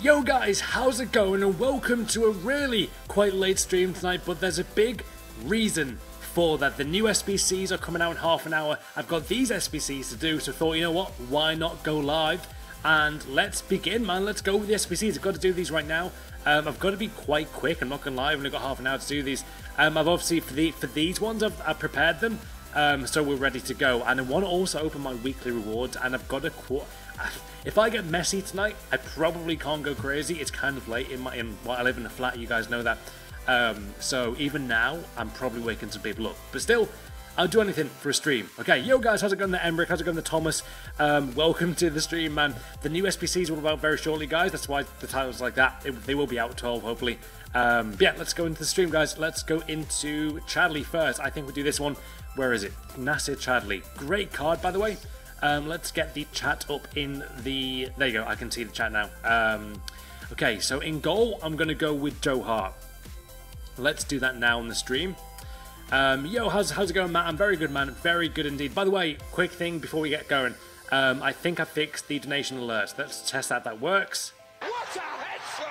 Yo guys, how's it going and welcome to a really quite late stream tonight but there's a big reason for that. The new SBCs are coming out in half an hour. I've got these SBCs to do so I thought you know what, why not go live and let's begin man, let's go with the SBCs. I've got to do these right now. Um, I've got to be quite quick, I'm not going to lie, I've only got half an hour to do these. Um, I've obviously, for, the, for these ones, I've, I've prepared them um, so we're ready to go. And I want to also open my weekly rewards and I've got a qu if I get messy tonight, I probably can't go crazy. It's kind of late in my in well, I live in a flat. You guys know that. Um, so even now, I'm probably waking some people up. But still, I'll do anything for a stream. Okay, yo guys, how's it going, the Emmerich? How's it going, the Thomas? Um, welcome to the stream, man. The new SBCs will be out very shortly, guys. That's why the title's like that. It, they will be out 12, hopefully. Um, yeah, let's go into the stream, guys. Let's go into Chadli first. I think we'll do this one. Where is it? Nacer Chadli. Great card, by the way. Um, let's get the chat up in the... There you go, I can see the chat now. Um, okay, so in goal, I'm going to go with Joe Hart. Let's do that now on the stream. Um, yo, how's, how's it going, Matt? I'm very good, man. Very good indeed. By the way, quick thing before we get going. Um, I think I fixed the donation alerts. Let's test that. That works.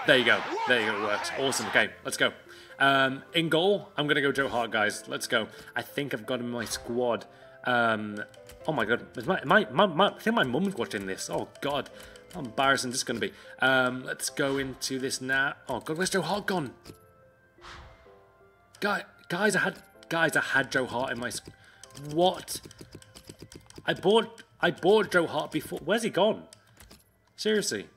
There you go. There you go. It works. Awesome. Okay, let's go. Um, in goal, I'm going to go Joe Hart, guys. Let's go. I think I've got in my squad. Um, Oh my god, my, my, my, my, I think my mum's watching this. Oh god, how embarrassing this is going to be. Um, let's go into this now. Oh god, where's Joe Hart gone? Guy, guys, I had guys, I had Joe Hart in my. What? I bought I bought Joe Hart before. Where's he gone? Seriously.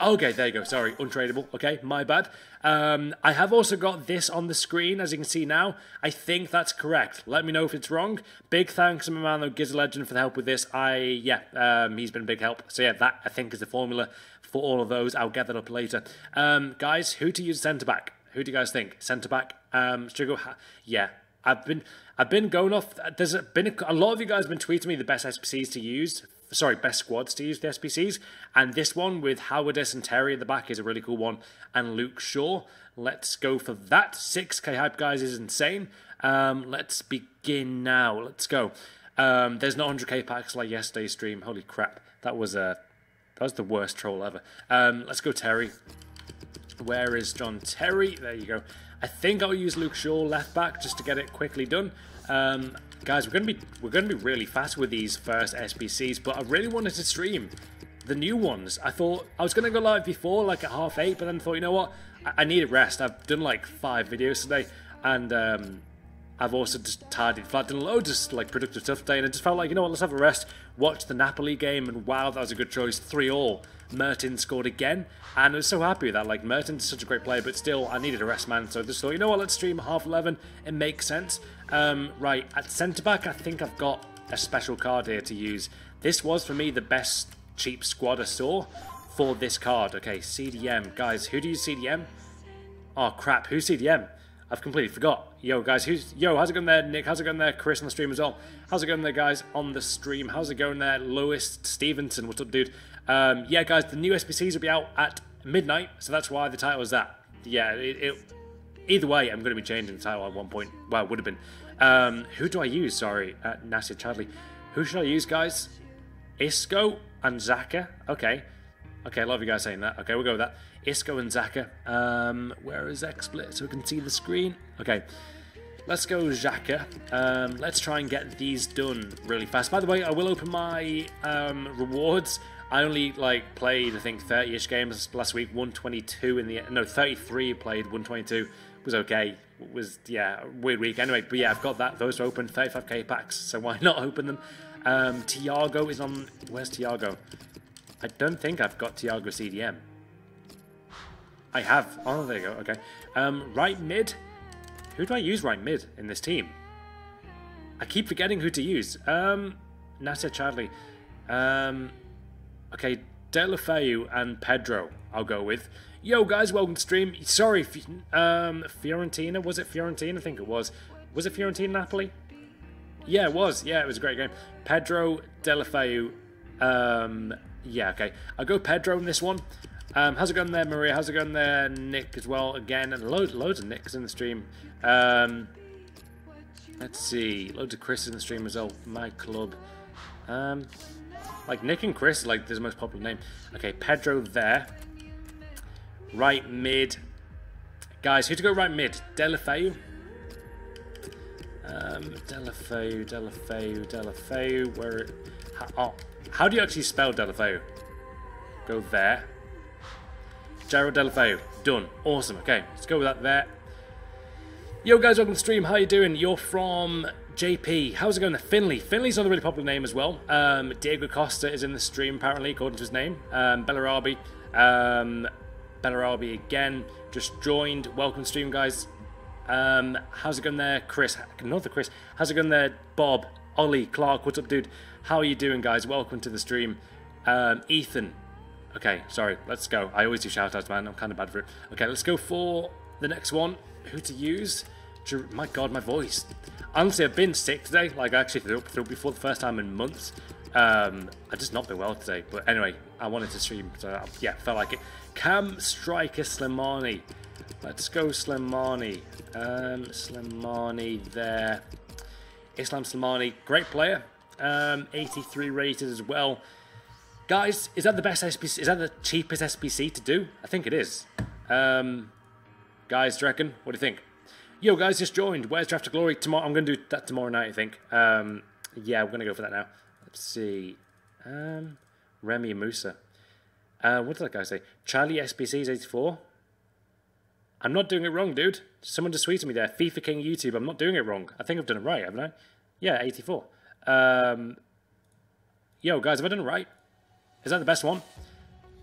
Okay, there you go. Sorry, untradeable. Okay, my bad. Um, I have also got this on the screen, as you can see now. I think that's correct. Let me know if it's wrong. Big thanks to my man, though, Giz Legend, for the help with this. I, yeah, um, he's been a big help. So, yeah, that, I think, is the formula for all of those. I'll get that up later. Um, guys, who to use centre back? Who do you guys think? Centre back? Um? Yeah, I've been I've been going off. There's been a, a lot of you guys have been tweeting me the best SBCs to use sorry, best squads to use the SBCs. And this one with Höwedes and Terry at the back is a really cool one. And Luke Shaw. Let's go for that. 6k hype, guys, is insane. Um, let's begin now. Let's go. Um, there's not 100k packs like yesterday's stream. Holy crap. That was a... Uh, that was the worst troll ever. Um, let's go Terry. Where is John Terry? There you go. I think I'll use Luke Shaw left back just to get it quickly done. Um, guys, we're gonna be we're gonna be really fast with these first SBCs, but I really wanted to stream the new ones. I thought I was gonna go live before, like at half eight, but then thought, you know what, I, I need a rest. I've done like five videos today, and um, I've also just tidied flat, done loads of like productive stuff today, and I just felt like, you know what, let's have a rest, watch the Napoli game, and wow, that was a good choice, three all. Mertens scored again, and I was so happy with that. Like, Mertens is such a great player, but still, I needed a rest man, so I just thought, you know what, let's stream half 11. It makes sense. Um, right, at centre back, I think I've got a special card here to use. This was, for me, the best cheap squad I saw for this card. Okay, CDM. Guys, who do you CDM? Oh, crap, who's CDM? I've completely forgot. Yo, guys, who's... Yo, how's it going there, Nick? How's it going there, Chris, on the stream as well? How's it going there, guys, on the stream? How's it going there, Lewis Stevenson? What's up, dude? Um, yeah, guys, the new SBCs will be out at midnight, so that's why the title is that. Yeah, it, it, either way, I'm going to be changing the title at one point. Well, it would have been. Um, who do I use? Sorry, uh, Nacer Chadli. Who should I use, guys? Isco and Xhaka. Okay. Okay, I love you guys saying that. Okay, we'll go with that. Isco and Xhaka. Um, where is XSplit so we can see the screen? Okay. Let's go Xhaka. Um, let's try and get these done really fast. By the way, I will open my um, rewards I only like played I think 30ish games last week. 122 in the no 33 played 122 was okay. Was yeah weird week anyway. But yeah I've got that those are open 35k packs. So why not open them? Um, Thiago is on. Where's Tiago? I don't think I've got Thiago CDM. I have. Oh there you go. Okay. Um, right mid. Who do I use right mid in this team? I keep forgetting who to use. Um, Nacer Chadli. Um, Okay, Deulofeu and Pedro, I'll go with. Yo, guys, welcome to stream. Sorry, um, Fiorentina, was it Fiorentina? I think it was. Was it Fiorentina Napoli? Yeah, it was. Yeah, it was a great game. Pedro, Deulofeu, um, yeah, okay. I'll go Pedro in this one. Um, how's it going there, Maria? How's it going there, Nick, as well? Again, and loads, loads of Nicks in the stream. Um, let's see. Loads of Chris in the stream as well. My club. Um, like Nick and Chris, like, is the most popular name. Okay, Pedro there. Right mid. Guys, who to go right mid? Deulofeu? Um, Deulofeu, Deulofeu, Deulofeu. Where? How, oh, how do you actually spell Deulofeu? Go there. Gerard Deulofeu. Done. Awesome. Okay, let's go with that there. Yo guys, welcome to the stream. How you doing? You're from JP. How's it going there? Finley. Finley's another really popular name as well. Um, Diego Costa is in the stream apparently, according to his name. Um, Bellarabi. Um, Bellarabi again. Just joined. Welcome stream, guys. Um, how's it going there, Chris? Another Chris. How's it going there, Bob? Ollie, Clark, what's up, dude? How are you doing, guys? Welcome to the stream. Um, Ethan. Okay, sorry, let's go. I always do shoutouts, man. I'm kind of bad for it. Okay, let's go for the next one. Who to use? My god, my voice. Honestly, I've been sick today. Like, I actually threw up, threw up before the first time in months. Um, I just not been well today. But anyway, I wanted to stream, so yeah, felt like it. Cam Striker Slimani. Let's go Slimani. Um, Slimani there. Islam Slimani, great player. Um, 83 rated as well. Guys, is that the best SBC? Is that the cheapest SBC to do? I think it is. Um, guys, do you reckon? What do you think? Yo, guys, just joined. Where's Draft of Glory? Tomorrow, I'm going to do that tomorrow night, I think. Um, yeah, we're going to go for that now. Let's see. Um, Remy Musa. Uh, what did that guy say? Charlie SBC is 84. I'm not doing it wrong, dude. Someone just tweeted me there. FIFA King YouTube. I'm not doing it wrong. I think I've done it right, haven't I? Yeah, 84. Um, yo, guys, have I done it right? Is that the best one?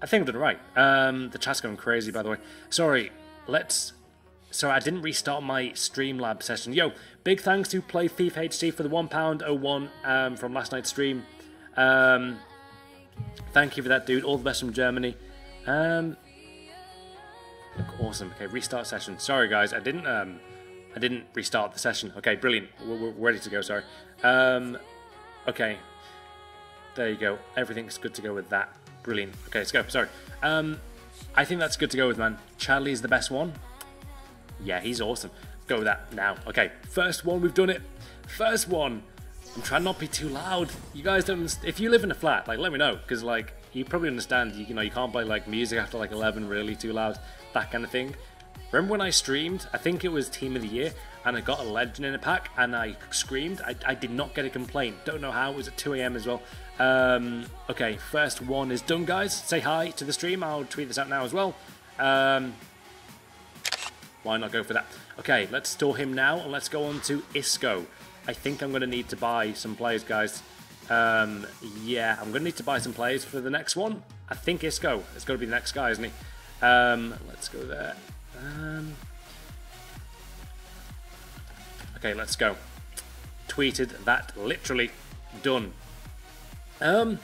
I think I've done it right. Um, the chat's going crazy, by the way. Sorry, let's... Sorry, I didn't restart my Streamlab session. Yo, big thanks to Play FIFA HD for the £1.01 um, from last night's stream. Um, thank you for that, dude. All the best from Germany. Um, awesome. Okay, restart session. Sorry, guys, I didn't. Um, I didn't restart the session. Okay, brilliant. We're, we're ready to go. Sorry. Um, okay. There you go. Everything's good to go with that. Brilliant. Okay, let's go. Sorry. Um, I think that's good to go with, man. Charlie's the best one. Yeah, he's awesome. Go with that now. Okay, first one, we've done it. First one. I'm trying not to be too loud. You guys don't. If you live in a flat, like, let me know, because like you probably understand. You, you know, you can't play like music after like 11 really too loud, that kind of thing. Remember when I streamed? I think it was Team of the Year, and I got a legend in a pack, and I screamed. I, I did not get a complaint. Don't know how. It was at 2 a.m. as well. Um, okay, first one is done, guys. Say hi to the stream. I'll tweet this out now as well. Um, why not go for that? Okay, let's store him now, and let's go on to Isco. I think I'm going to need to buy some players, guys. Um, yeah, I'm going to need to buy some players for the next one. I think Isco. It's got to be the next guy, isn't he? Um, let's go there. Um, okay, let's go. Tweeted that literally done. Um,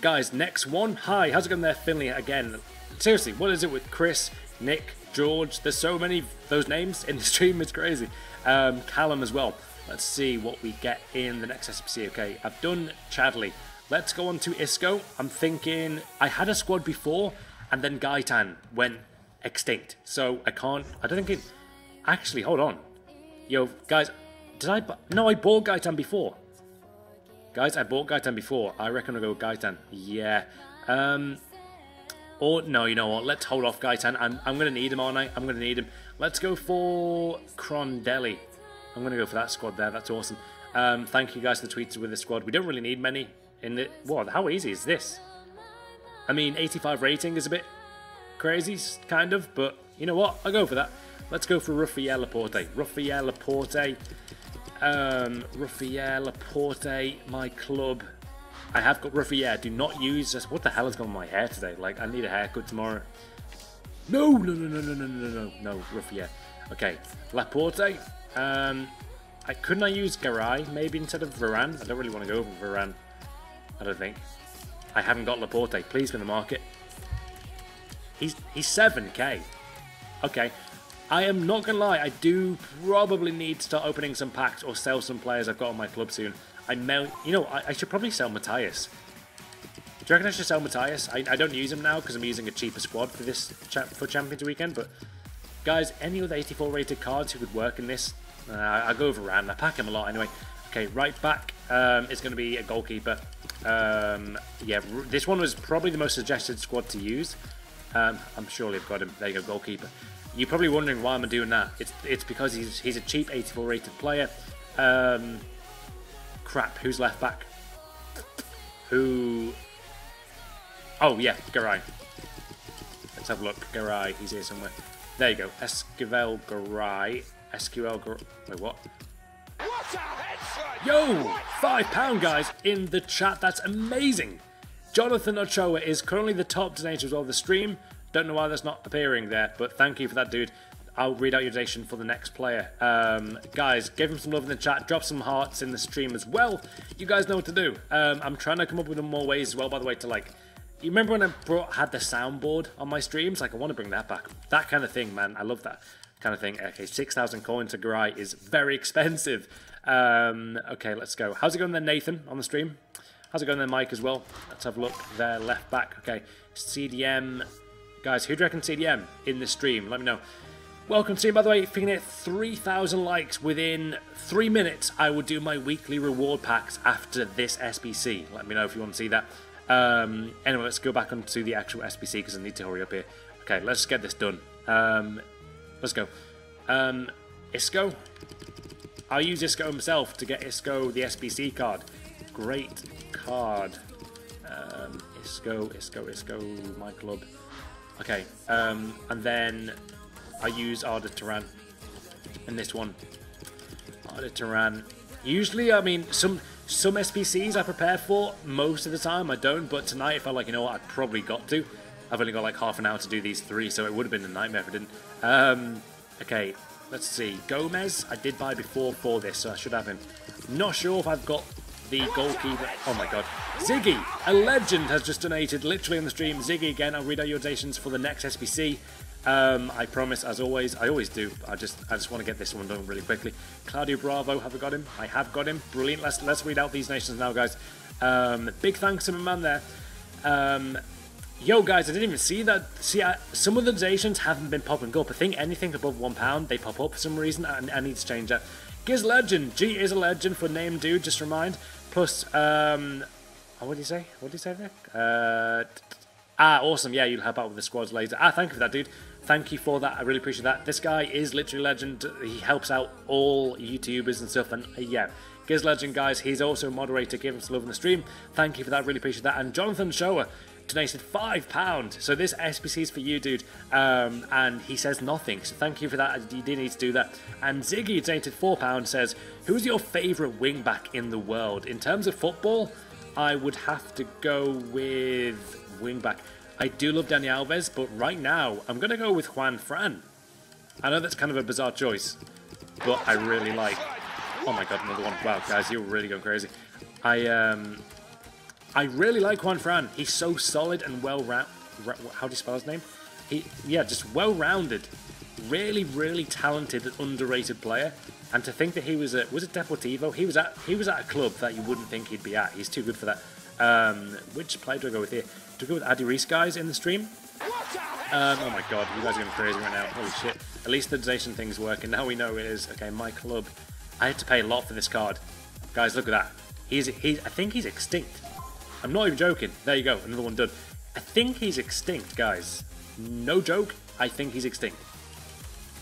guys, next one. Hi, how's it going there, Finley? Again, seriously, what is it with Chris, Nick, George? There's so many those names in the stream. It's crazy. Um, Callum as well. Let's see what we get in the next SBC. Okay, I've done Chadli. Let's go on to Isco. I'm thinking I had a squad before, and then Gaitan went extinct. So I can't. I don't think it. Actually, hold on. Yo, guys, did I? No, I bought Gaitan before. Guys, I bought Gaitan before. I reckon I'll go with Gaitan. Yeah. Um. Or no, you know what? Let's hold off Gaitan. I'm I'm gonna need him, aren't I? I'm gonna need him. Let's go for Crondelli. I'm gonna go for that squad there. That's awesome. Um, thank you guys for the tweets with the squad. We don't really need many in the. What? How easy is this? I mean, 85 rating is a bit crazy, kind of, but you know what? I'll go for that. Let's go for Ruffier Laporte. Ruffier Laporte. Um, Ruffier Laporte, my club. I have got Ruffier. Do not use this. What the hell is going on my hair today? Like, I need a haircut tomorrow. No, no, no, no, no, no, no, no, no, Ruffier. Okay, Laporte. Um, I couldn't I use Garay maybe instead of Varane? I don't really want to go for Varane. I don't think. I haven't got Laporte. Please in the market. He's he's 7k. Okay. I am not going to lie, I do probably need to start opening some packs or sell some players I've got on my club soon. I may, you know, I, I should probably sell Matthias. Do you reckon I should sell Matthias? I, I don't use him now because I'm using a cheaper squad for this for Champions Weekend, but guys, any other 84 rated cards who could work in this, uh, I go over Ran. I pack him a lot anyway. Okay, right back um, is going to be a goalkeeper. Um, yeah, this one was probably the most suggested squad to use. Um, I'm surely I've got him. There you go, goalkeeper. You're probably wondering why am I'm doing that. It's it's because he's he's a cheap 84 rated player. Um, crap, who's left back? Who? Oh yeah, Garay. Let's have a look. Garay, he's here somewhere. There you go. Ezequiel Garay. Ezequiel Garay. Wait, what? Yo! Five pound guys in the chat. That's amazing. Jonathan Ochoa is currently the top donator of the stream. Don't know why that's not appearing there, but thank you for that, dude. I'll read out your donation for the next player. Um, guys, give him some love in the chat. Drop some hearts in the stream as well. You guys know what to do. Um, I'm trying to come up with more ways as well, by the way, to like... You remember when I brought, had the soundboard on my streams? Like, I want to bring that back. That kind of thing, man. I love that kind of thing. Okay, 6,000 coins to Garay is very expensive. Um, okay, let's go. How's it going there, Nathan, on the stream? How's it going there, Mike, as well? Let's have a look there, left back. Okay, CDM. Guys, who do you reckon CDM in the stream? Let me know. Welcome to you, by the way, if you can hit 3,000 likes within three minutes, I will do my weekly reward packs after this SBC. Let me know if you want to see that. Um, anyway, let's go back onto the actual SBC because I need to hurry up here. Okay, let's get this done. Um, let's go. Um, Isco, I'll use Isco himself to get Isco the SBC card. Great card. Um, Isco, Isco, Isco, my club. Okay, um, and then I use Arda Turan in this one. Arda Turan. Usually, I mean, some some SBCs I prepare for. Most of the time, I don't. But tonight, if I felt like, you know what, I probably got to. I've only got like half an hour to do these three, so it would have been a nightmare if I didn't. Um, okay, Let's see. Gomez, I did buy before for this, so I should have him. Not sure if I've got the goalkeeper. Oh my god. Ziggy, a legend, has just donated literally on the stream. Ziggy, again, I'll read out your donations for the next SBC. Um, I promise, as always, I always do. I just, I just want to get this one done really quickly. Claudio Bravo, have I got him? I have got him. Brilliant. Let's let's read out these nations now, guys. Um, big thanks to my man there. Um, Yo, guys, I didn't even see that. See, I, some of the donations haven't been popping up. I think anything above one pound, they pop up for some reason. I, I need to change that. Giz Legend. G is a legend for name dude, just remind. Plus, um, oh, what did you say? What did you say there? Uh, ah, awesome. Yeah, you'll help out with the squads later. Ah, thank you for that, dude. Thank you for that. I really appreciate that. This guy is literally legend. He helps out all YouTubers and stuff. And uh, yeah, Giz Legend, guys. He's also a moderator. Give us love in the stream. Thank you for that. Really appreciate that. And Jonathan Shower donated five pound. So this SBC is for you, dude. Um, and he says nothing. So thank you for that. You did need to do that. And Ziggy donated four pound. Says, "Who's your favourite wing back in the world in terms of football?" I would have to go with wing back. I do love Dani Alves, but right now I'm going to go with Juan Fran. I know that's kind of a bizarre choice, but I really like. Oh my god, another one! Wow, guys, you're really going crazy. I um, I really like Juan Fran. He's so solid and well round. How do you spell his name? He, yeah, just well rounded. Really, really talented and underrated player. And to think that he was at was it Deportivo? He was at he was at a club that you wouldn't think he'd be at. He's too good for that. Um, which player do I go with here? Do I go with Addy Reese guys in the stream? Um, oh my god, you guys are going crazy right now. Holy shit. At least the donation thing's working. Now we know it is. Okay, my club. I had to pay a lot for this card. Guys, look at that. He's, he's I think he's extinct. I'm not even joking. There you go, another one done. I think he's extinct, guys. No joke, I think he's extinct.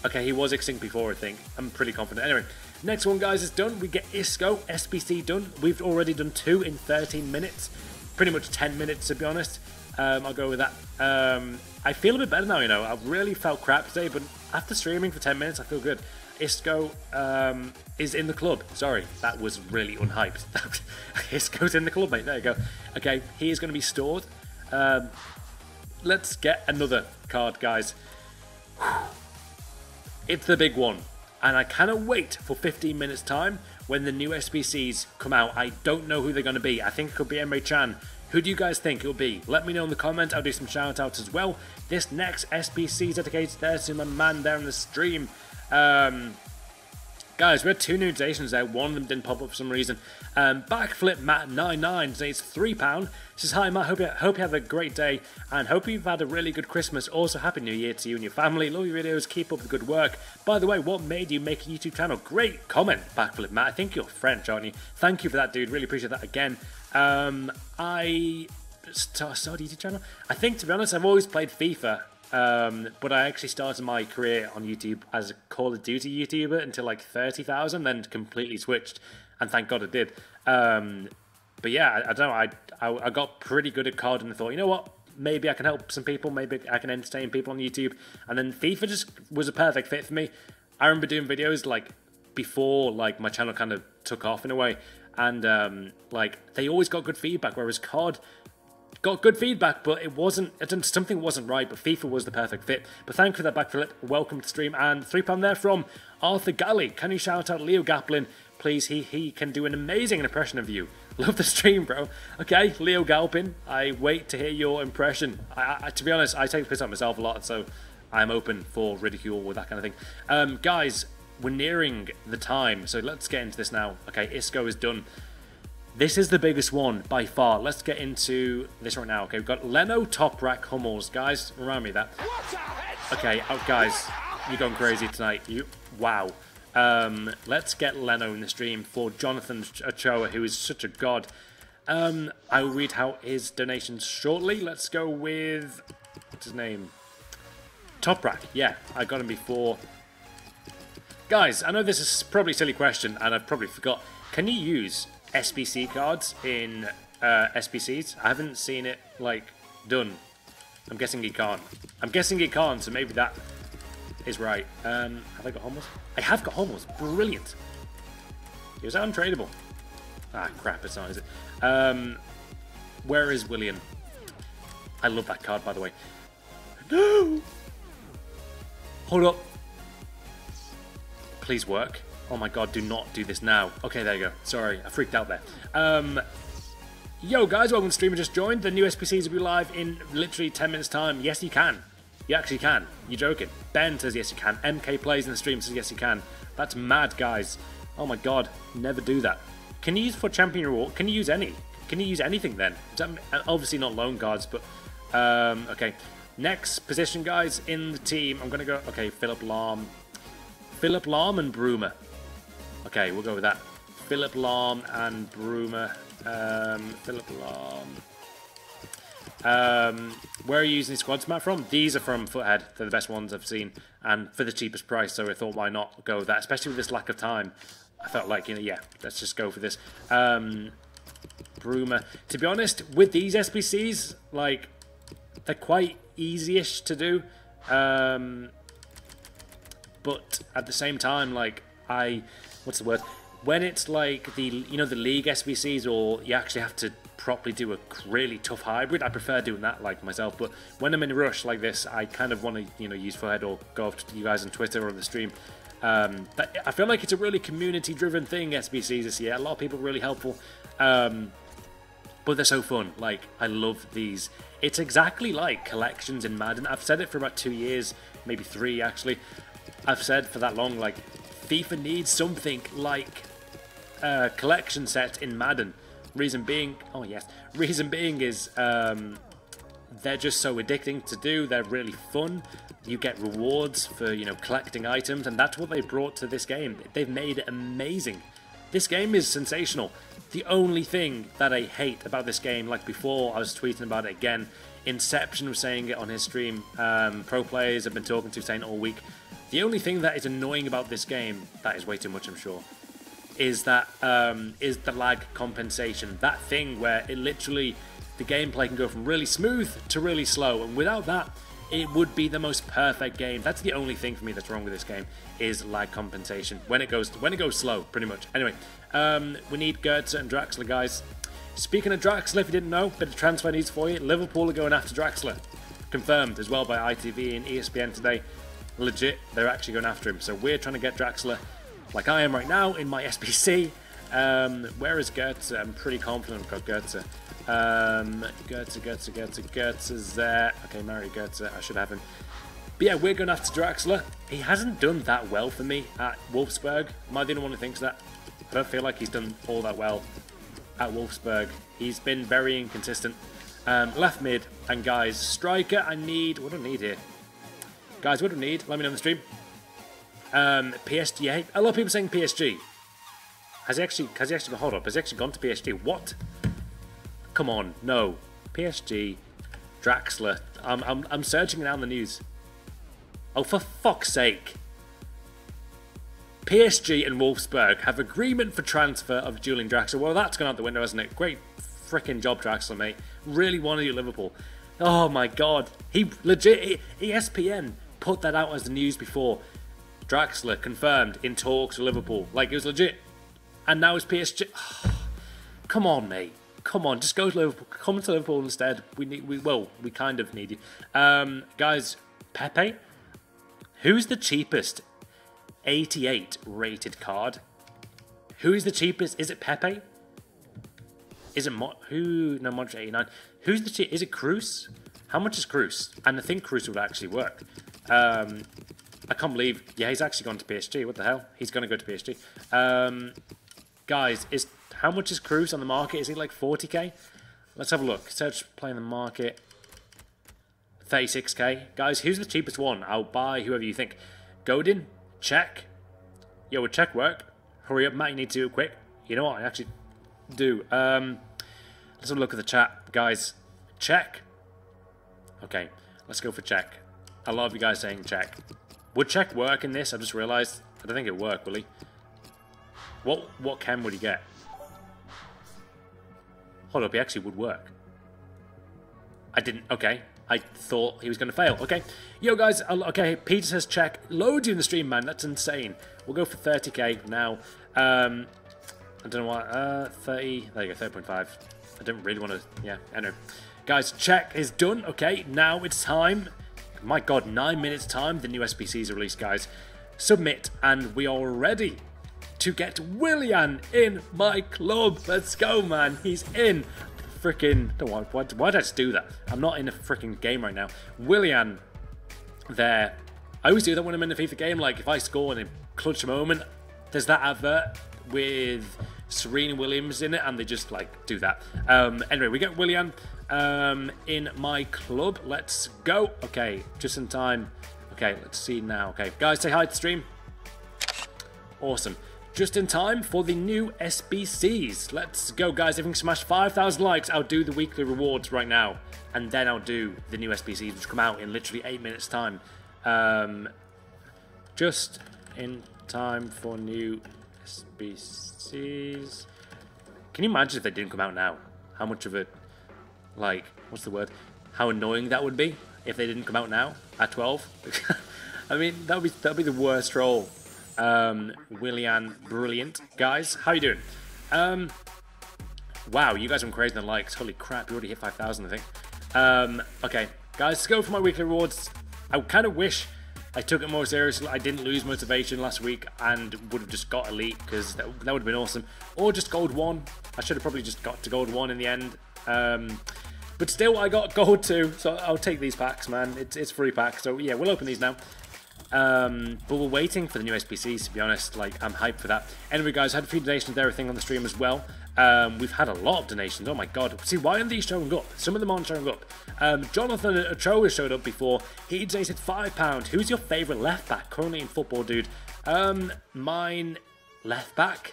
Okay, he was extinct before, I think. I'm pretty confident. Anyway, next one, guys, is done. We get Isco, SBC done. We've already done two in 13 minutes. Pretty much 10 minutes, to be honest. Um, I'll go with that. Um, I feel a bit better now, you know. I really felt crap today, but after streaming for 10 minutes, I feel good. Isco um, is in the club. Sorry, that was really unhyped. Isco's in the club, mate. There you go. Okay, he is going to be stored. Um, let's get another card, guys. It's the big one. And I cannot wait for 15 minutes time when the new SBCs come out. I don't know who they're going to be. I think it could be Emre Can. Who do you guys think it'll be? Let me know in the comment. I'll do some shout outs as well. This next SBC is dedicated there to my man there in the stream. Um, guys, we had two new donations there. One of them didn't pop up for some reason. Um, Backflip Matt99 donates £3. Says, Hi Matt, hope you, hope you have a great day and hope you've had a really good Christmas. Also, Happy New Year to you and your family. Love your videos. Keep up the good work. By the way, what made you make a YouTube channel? Great comment, Backflip Matt. I think you're French, aren't you? Thank you for that, dude. Really appreciate that again. Um, I start, start a YouTube channel? I think, to be honest, I've always played FIFA, um, but I actually started my career on YouTube as a Call of Duty YouTuber until like 30,000, then completely switched, and thank God I did. Um, but yeah, I, I, don't know, I, I, I got pretty good at COD and thought, you know what, maybe I can help some people, maybe I can entertain people on YouTube, and then FIFA just was a perfect fit for me. I remember doing videos like before like my channel kind of took off in a way and um, like they always got good feedback whereas cod got good feedback, but it wasn't. It, something wasn't right. But FIFA was the perfect fit. But thank you for that back, Philip. Welcome to stream and three pound there from Arthur Galley. Can you shout out Leo Gaplin, please? He he can do an amazing impression of you. Love the stream, bro. Okay, Leo Galpin. I wait to hear your impression. I, I, to be honest, I take the piss out myself a lot, so I'm open for ridicule with that kind of thing. Um, guys, we're nearing the time, so let's get into this now. Okay, Isco is done. This is the biggest one by far. Let's get into this right now. Okay, we've got Leno Toprak, Hummels. Guys, remind me that. Okay, oh, guys, you're going crazy tonight. You, Wow. Um, let's get Leno in the stream for Jonathan Ochoa, who is such a god. Um, I will read out his donations shortly. Let's go with... What's his name? Toprak. Yeah, I got him before. Guys, I know this is probably a silly question, and I've probably forgot. Can you use SBC cards in uh, SBCs? I haven't seen it, like, done. I'm guessing he can't. I'm guessing he can't, so maybe that is right. Um, have I got Hummels? I have got Hummels. Brilliant. He was untradeable. Ah, crap, it's not, is it? Um, where is Willian? I love that card, by the way. No! Hold up please work. Oh my god, do not do this now. Okay, there you go. Sorry, I freaked out there. Um, yo, guys, welcome to streamer just joined. The new SBCs will be live in literally 10 minutes time. Yes, you can. You actually can. You're joking. Ben says yes, you can. MK plays in the stream says yes, you can. That's mad, guys. Oh my god, never do that. Can you use for champion reward? Can you use any? Can you use anything then? Obviously not loan guards, but um, okay. Next position, guys, in the team. I'm gonna go. Okay, Philipp Lahm. Philipp Lahm and Bruma. Okay, we'll go with that. Philipp Lahm and Bruma. Um, Philipp Lahm. Um, where are you using squad smart from? These are from Futhead. They're the best ones I've seen, and for the cheapest price. So I thought, why not go with that? Especially with this lack of time, I felt like you know, yeah, let's just go for this. Um, Bruma. To be honest, with these SBCs, like they're quite easy-ish to do. Um, but at the same time, like I, what's the word? When it's like the you know the league SBCs, or you actually have to properly do a really tough hybrid. I prefer doing that like myself. But when I'm in a rush like this, I kind of want to you know use Futhead or go up to you guys on Twitter or on the stream. Um, but I feel like it's a really community-driven thing. SBCs this year, a lot of people really helpful. Um, but they're so fun. Like I love these. It's exactly like collections in Madden. I've said it for about two years, maybe three actually. I've said for that long, like, FIFA needs something like a collection set in Madden. Reason being, oh yes, reason being is um, they're just so addicting to do. They're really fun. You get rewards for you know collecting items, and that's what they brought to this game. They've made it amazing. This game is sensational. The only thing that I hate about this game, like before, I was tweeting about it again. Inception was saying it on his stream. Um, pro players have been talking to saying all week. The only thing that is annoying about this game, that is way too much, I'm sure, is that um, is the lag compensation. That thing where it literally the gameplay can go from really smooth to really slow, and without that, it would be the most perfect game. That's the only thing for me that's wrong with this game is lag compensation when it goes when it goes slow, pretty much. Anyway, um, we need Goetze and Draxler, guys. Speaking of Draxler, if you didn't know, bit of transfer needs for you. Liverpool are going after Draxler, confirmed as well by ITV and ESPN today legit, they're actually going after him. So we're trying to get Draxler, like I am right now, in my SBC. Um, where is Goetze? I'm pretty confident I've got Goetze. Um, Goetze, Goetze, there. Okay, Mario Goetze, I should have him. But yeah, we're going after Draxler. He hasn't done that well for me at Wolfsburg. Am I the only one who thinks that? I don't feel like he's done all that well at Wolfsburg. He's been very inconsistent. Um, left mid, and guys, striker, I need... What do I need here? Guys, what do we need? Let me know in the stream. Um, PSG. A lot of people saying PSG. Has he actually? Has he actually? Hold up. Has he actually gone to PSG? What? Come on, no. PSG, Draxler. I'm, I'm, I'm searching it on the news. Oh, for fuck's sake. PSG and Wolfsburg have agreement for transfer of Julian Draxler. Well, that's gone out the window, hasn't it? Great freaking job, Draxler, mate. Really wanted you Liverpool. Oh my god. He legit, ESPN put that out as the news before. Draxler confirmed in talks with Liverpool. Like, it was legit. And now it's PSG. Come on, mate. Come on, just go to Liverpool. Come to Liverpool instead. We need, we well, we kind of need you, um, guys. Pepe, who's the cheapest 88 rated card? Who is the cheapest? Is it Pepe? Is it Mo who? No, Modric 89. Who's the cheap? Is it Kroos? How much is Kroos? And I think Kroos would actually work. Um, I can't believe. Yeah, he's actually gone to PSG. What the hell? He's going to go to PSG. Um, guys, is how much is Kroos on the market? Is he like 40k? Let's have a look. Search play in the market. 36k. Guys, who's the cheapest one? I'll buy whoever you think. Godin, check. Yo, would check work? Hurry up, Matt. You need to do it quick. You know what? I actually do. Um, let's have a look at the chat, guys. Check. Okay, let's go for check. A lot of you guys saying check. Would check work in this? I just realised. I don't think it would work, will he? What what chem would he get? Hold up, he actually would work. I didn't. Okay, I thought he was going to fail. Okay, yo guys. Okay, Peter says check. Loads you in the stream, man. That's insane. We'll go for 30k now. Um, I don't know what. Uh, 30. There you go. 30.5. I don't really want to. Yeah, I know. Guys, check is done. Okay, now it's time. My God, nine minutes time. The new SBCs are released, guys. Submit, and we are ready to get Willian in my club. Let's go, man. He's in. Freaking. Don't want. Why, why did I just do that? I'm not in a freaking game right now. Willian, there. I always do that when I'm in a FIFA game. Like if I score in a clutch moment, there's that advert with Serena Williams in it, and they just like do that. Um, anyway, we get Willian um, in my club. Let's go. Okay, just in time. Okay, let's see now. Okay, guys, say hi to the stream. Awesome just in time for the new SBCs. Let's go, guys. If we can smash 5,000 likes, I'll do the weekly rewards right now. And then I'll do the new SBCs, which come out in literally 8 minutes' time. Um, just in time for new SBCs. Can you imagine if they didn't come out now? How much of it, like, what's the word? How annoying that would be if they didn't come out now at 12? I mean, that would be that would be the worst role um, Willian, brilliant. Guys, how you doing? Um, wow, you guys are crazy the likes. Holy crap, you already hit 5,000, I think. Um, okay, guys, let's go for my weekly rewards. I kind of wish I took it more seriously. I didn't lose motivation last week and would have just got elite because that, that, would have been awesome. Or just gold one. I should have probably just got to gold one in the end. Um, but still, I got gold too, so I'll take these packs, man. It's, it's free packs, so yeah, we'll open these now. Um, but we're waiting for the new SBCs, to be honest. Like, I'm hyped for that. Anyway, guys, I had a few donations there, everything on the stream as well. Um, we've had a lot of donations. Oh my god. See, why aren't these showing up? Some of them aren't showing up. Um, Jonathan Ochoa showed up before. He donated £5. Who's your favourite left back currently in football, dude? Um, mine left back.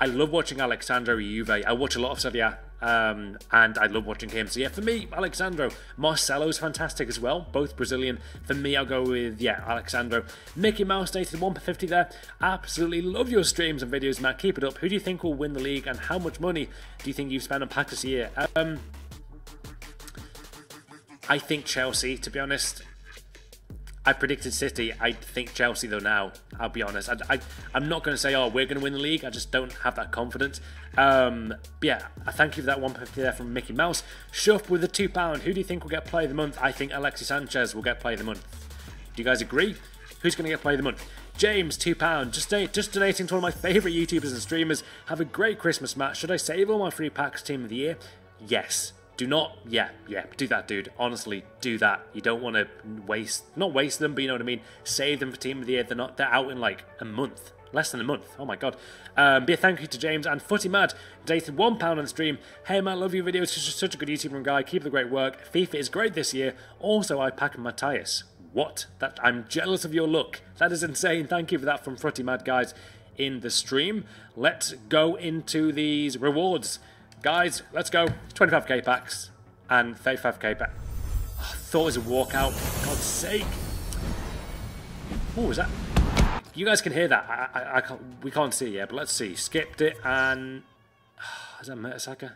I love watching Alex Sandro Juve. I watch a lot of Serie. Um, and I love watching him. So yeah, for me, Alex Sandro. Marcelo's fantastic as well, both Brazilian. For me, I'll go with yeah, Alex Sandro. Mickey Mouse stated 1 per 50 there. Absolutely love your streams and videos, Matt. Keep it up. Who do you think will win the league, and how much money do you think you've spent on packs this year? Um, I think Chelsea, to be honest. I predicted City. I think Chelsea though now. I'll be honest. I, am not going to say oh we're going to win the league. I just don't have that confidence. Um, yeah, I thank you for that 150 there from Mickey Mouse. Shuff with the two pound. Who do you think will get play of the month? I think Alexis Sanchez will get play of the month. Do you guys agree? Who's going to get play of the month? James, two pound. Just just donating to one of my favourite YouTubers and streamers. Have a great Christmas, Matt. Should I save all my free packs team of the year? Yes. Do not, yeah, yeah, do that, dude. Honestly, do that. You don't want to waste, not waste them, but you know what I mean. Save them for Team of the Year. They're not, they're out in like a month, less than a month. Oh my god. Um, be a thank you to James and Footy Mad. Dated one pound on stream. Hey man, love your videos. Just such a good YouTuber and guy. Keep the great work. FIFA is great this year. Also, I pack Matthias. What? That I'm jealous of your look. That is insane. Thank you for that from Footy Mad guys in the stream. Let's go into these rewards. Guys, let's go. 25k packs and 35k pack. Oh, I thought it was a walkout. For God's sake. What was that? You guys can hear that. I, I, I can't, we can't see it yet, but let's see. Skipped it and... Oh, is that Mertesacker?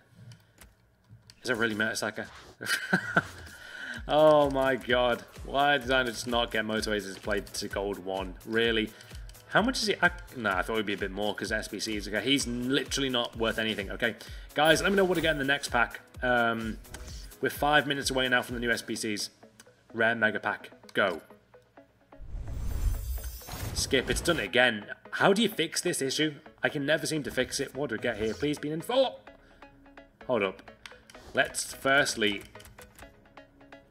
Is that really Mertesacker? oh my god. Why did I just not get Motivators played to gold 1? Really? How much is he? I, nah, I thought it would be a bit more because SBCs. Okay, he's literally not worth anything. Okay, guys, let me know what to get in the next pack. Um, we're five minutes away now from the new SBCs. Rare Mega Pack. Go. Skip, it's done it again. How do you fix this issue? I can never seem to fix it. What do we get here? Please be in for. Hold up. Let's firstly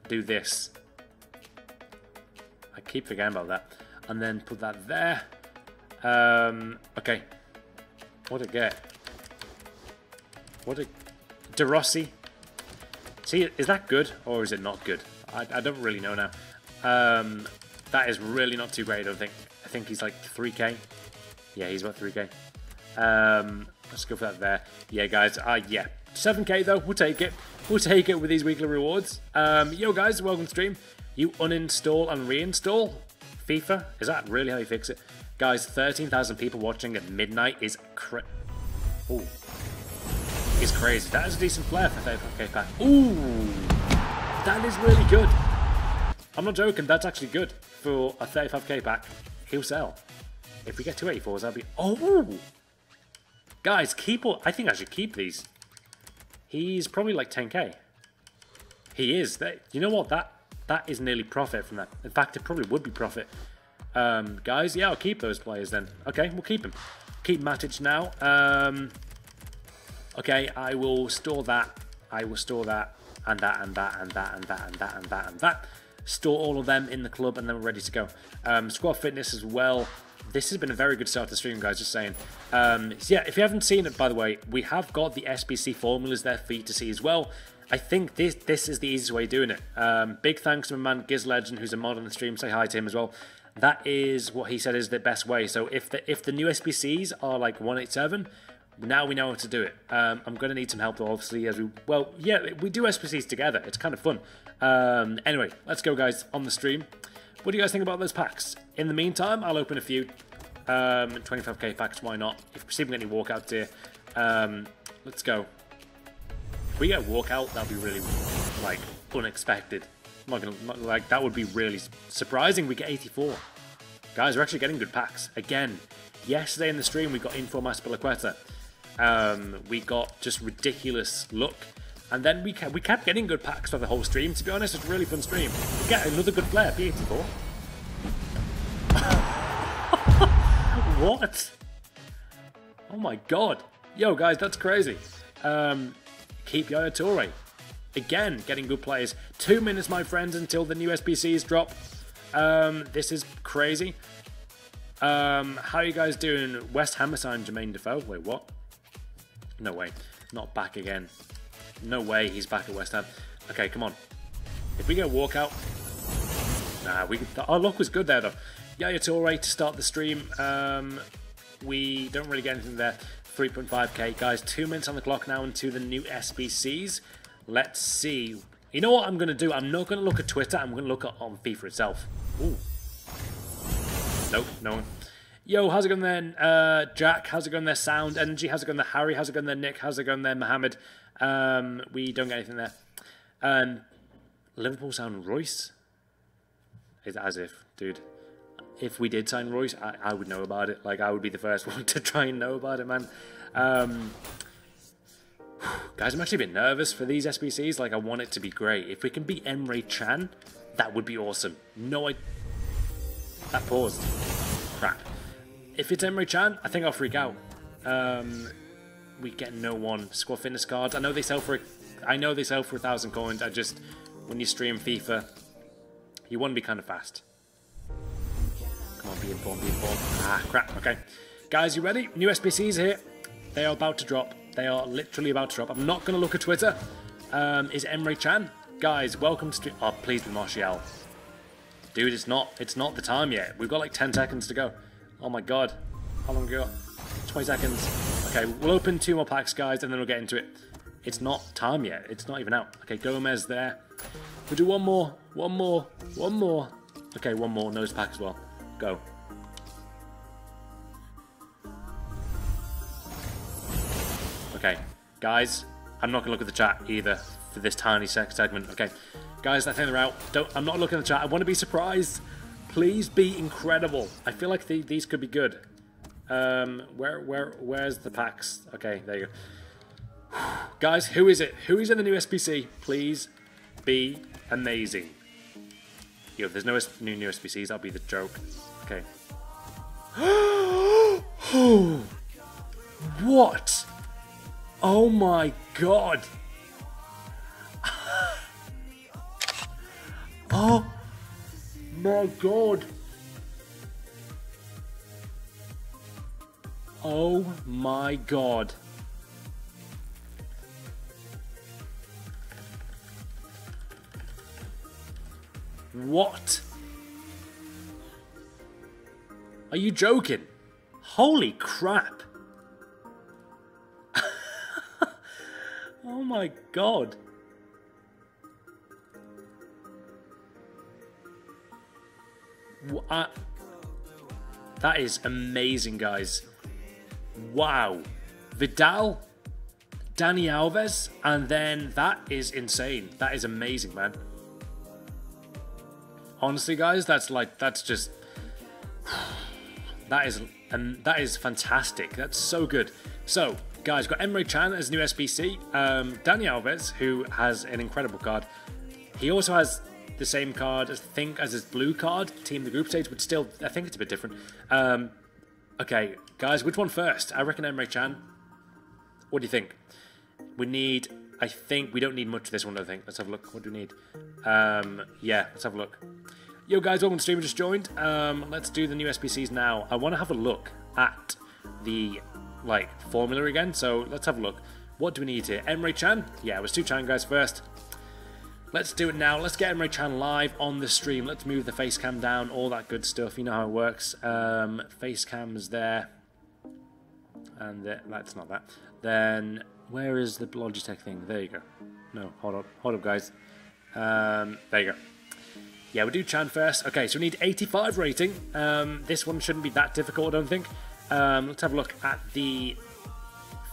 do this. I keep forgetting about that. And then put that there. Um, okay. What a get? What a... De Rossi. See, is that good or is it not good? I, I don't really know now. Um, that is really not too great, I don't think. I think he's like 3k. Yeah, he's about 3k. Um, let's go for that there. Yeah, guys. Uh, yeah. 7k though, we'll take it. We'll take it with these weekly rewards. Um, yo, guys, welcome to stream. You uninstall and reinstall FIFA? Is that really how you fix it? Guys, 13,000 people watching at midnight is cra- Ooh. Is crazy. That is a decent flare for 35k pack. Ooh! That is really good. I'm not joking, that's actually good for a 35k pack. He'll sell. If we get 284s, that'll be... Oh! Guys, keep... All... I think I should keep these. He's probably like 10k. He is. You know what? That That is nearly profit from that. In fact, it probably would be profit. Um, guys, yeah, I'll keep those players then. Okay, we'll keep them. Keep Matic now. Um, okay, I will store that. I will store that, and that, and that, and that, and that, and that, and that, and that. Store all of them in the club, and then we're ready to go. Um, squad fitness as well. This has been a very good start to the stream, guys, just saying. Um, so yeah, if you haven't seen it, by the way, we have got the SBC formulas there for you to see as well. I think this this is the easiest way of doing it. Um, big thanks to my man Giz Legend, who's a mod on the stream. Say hi to him as well that is what he said is the best way. So if the if the new SBCs are like 187, now we know how to do it. Um, I'm going to need some help though, obviously, as we well, yeah, we do SBCs together. It's kind of fun. Um, anyway, let's go, guys, on the stream. What do you guys think about those packs? In the meantime, I'll open a few. Um, 25k packs, why not? If we see if we get any walkouts here, um, let's go. If we get a walkout, that'll be really like unexpected. I'm not gonna like that would be really surprising. We get 84. Guys, we're actually getting good packs again. Yesterday in the stream, we got Inform Azpilicueta. Um, we got just ridiculous luck. And then we kept, we kept getting good packs for the whole stream. To be honest, it's a really fun stream. We get another good player, P84. what? Oh my god. Yo, guys, that's crazy. Um, keep Yaya Toure. Again, getting good players. Two minutes, my friends, until the new SBCs drop. Um, this is crazy. Um, how are you guys doing? West Ham assigned Jermaine Defoe. Wait, what? No way. Not back again. No way he's back at West Ham. Okay, come on. If we get a walkout... Nah, we, our luck was good there, though. Yeah, it's all right to start the stream. Um, we don't really get anything there. 3.5k. Guys, two minutes on the clock now into the new SBCs. Let's see. You know what I'm going to do? I'm not going to look at Twitter. I'm going to look at on FIFA itself. Ooh. Nope, no one. Yo, how's it going then? Uh, Jack, how's it going there? Sound Energy, how's it going there? Harry, how's it going there? Nick, how's it going there? Mohammed. Um, we don't get anything there. Um, Liverpool sound Reus? Is as if, dude. If we did sign Reus, I, I would know about it. Like, I would be the first one to try and know about it, man. Um, Guys, I'm actually a bit nervous for these SBCs. Like, I want it to be great. If we can beat Emre Can, that would be awesome. No, I... That paused. Crap. If it's Emre Can, I think I'll freak out. Um, we get no one. Squad fitness cards. I know they sell for... I know they sell for a thousand coins. I just... When you stream FIFA, you want to be kind of fast. Come on, be informed, be informed. Ah, crap. Okay. Guys, you ready? New SBCs here. They are about to drop. They are literally about to drop. I'm not going to look at Twitter. Um, is Emre Can? Guys, welcome to... Oh, please be Martial. Dude, it's not, it's not the time yet. We've got like 10 seconds to go. Oh my god. How long got? 20 seconds. Okay, we'll open two more packs, guys, and then we'll get into it. it's not time yet. It's not even out. Okay, Gomez there. We'll do one more. One more. One more. Okay, one more. Nose pack as well. Go. Okay, guys, I'm not going to look at the chat either for this tiny sex segment. Okay, guys, I think they're out. Don't, I'm not looking at the chat. I want to be surprised. Please be incredible. I feel like the, these could be good. Um, where, where, where's the packs? Okay, there you go. Guys, who is it? Who is in the new SBC? Please be amazing. Yo, if there's no new, new SBCs, that'll be the joke. Okay. what? Oh my god. oh my god. Oh my god. What? Are you joking? Holy crap. Oh my god. Uh, that is amazing, guys. Wow. Vidal, Dani Alves, and then that is insane. That is amazing, man. Honestly, guys, that's like that's just that is and that is fantastic. That's so good. So, guys, got Emre Can as new SBC. Um, Dani Alves, who has an incredible card. He also has the same card, I think, as his blue card, Team the Group Stage, but still, I think it's a bit different. Um, Okay, guys, which one first? I reckon Emre Can. What do you think? We need, I think, we don't need much of this one, I think. Let's have a look. What do we need? Um, yeah, let's have a look. Yo, guys, welcome to stream. just joined. Um, let's do the new SBCs now. I want to have a look at the, like, formula again. So let's have a look. What do we need here? Emre Can? Yeah, it was two Can guys first. Let's do it now. Let's get Emre Can live on the stream. Let's move the face cam down, all that good stuff. You know how it works. Um, face cam's there. And the, that's not that. Then, where is the Logitech thing? There you go. No, hold up. Hold up, guys. Um, there you go. Yeah, we'll do Can first. Okay, so we need 85 rating. Um, this one shouldn't be that difficult, I don't think. Um, let's have a look at the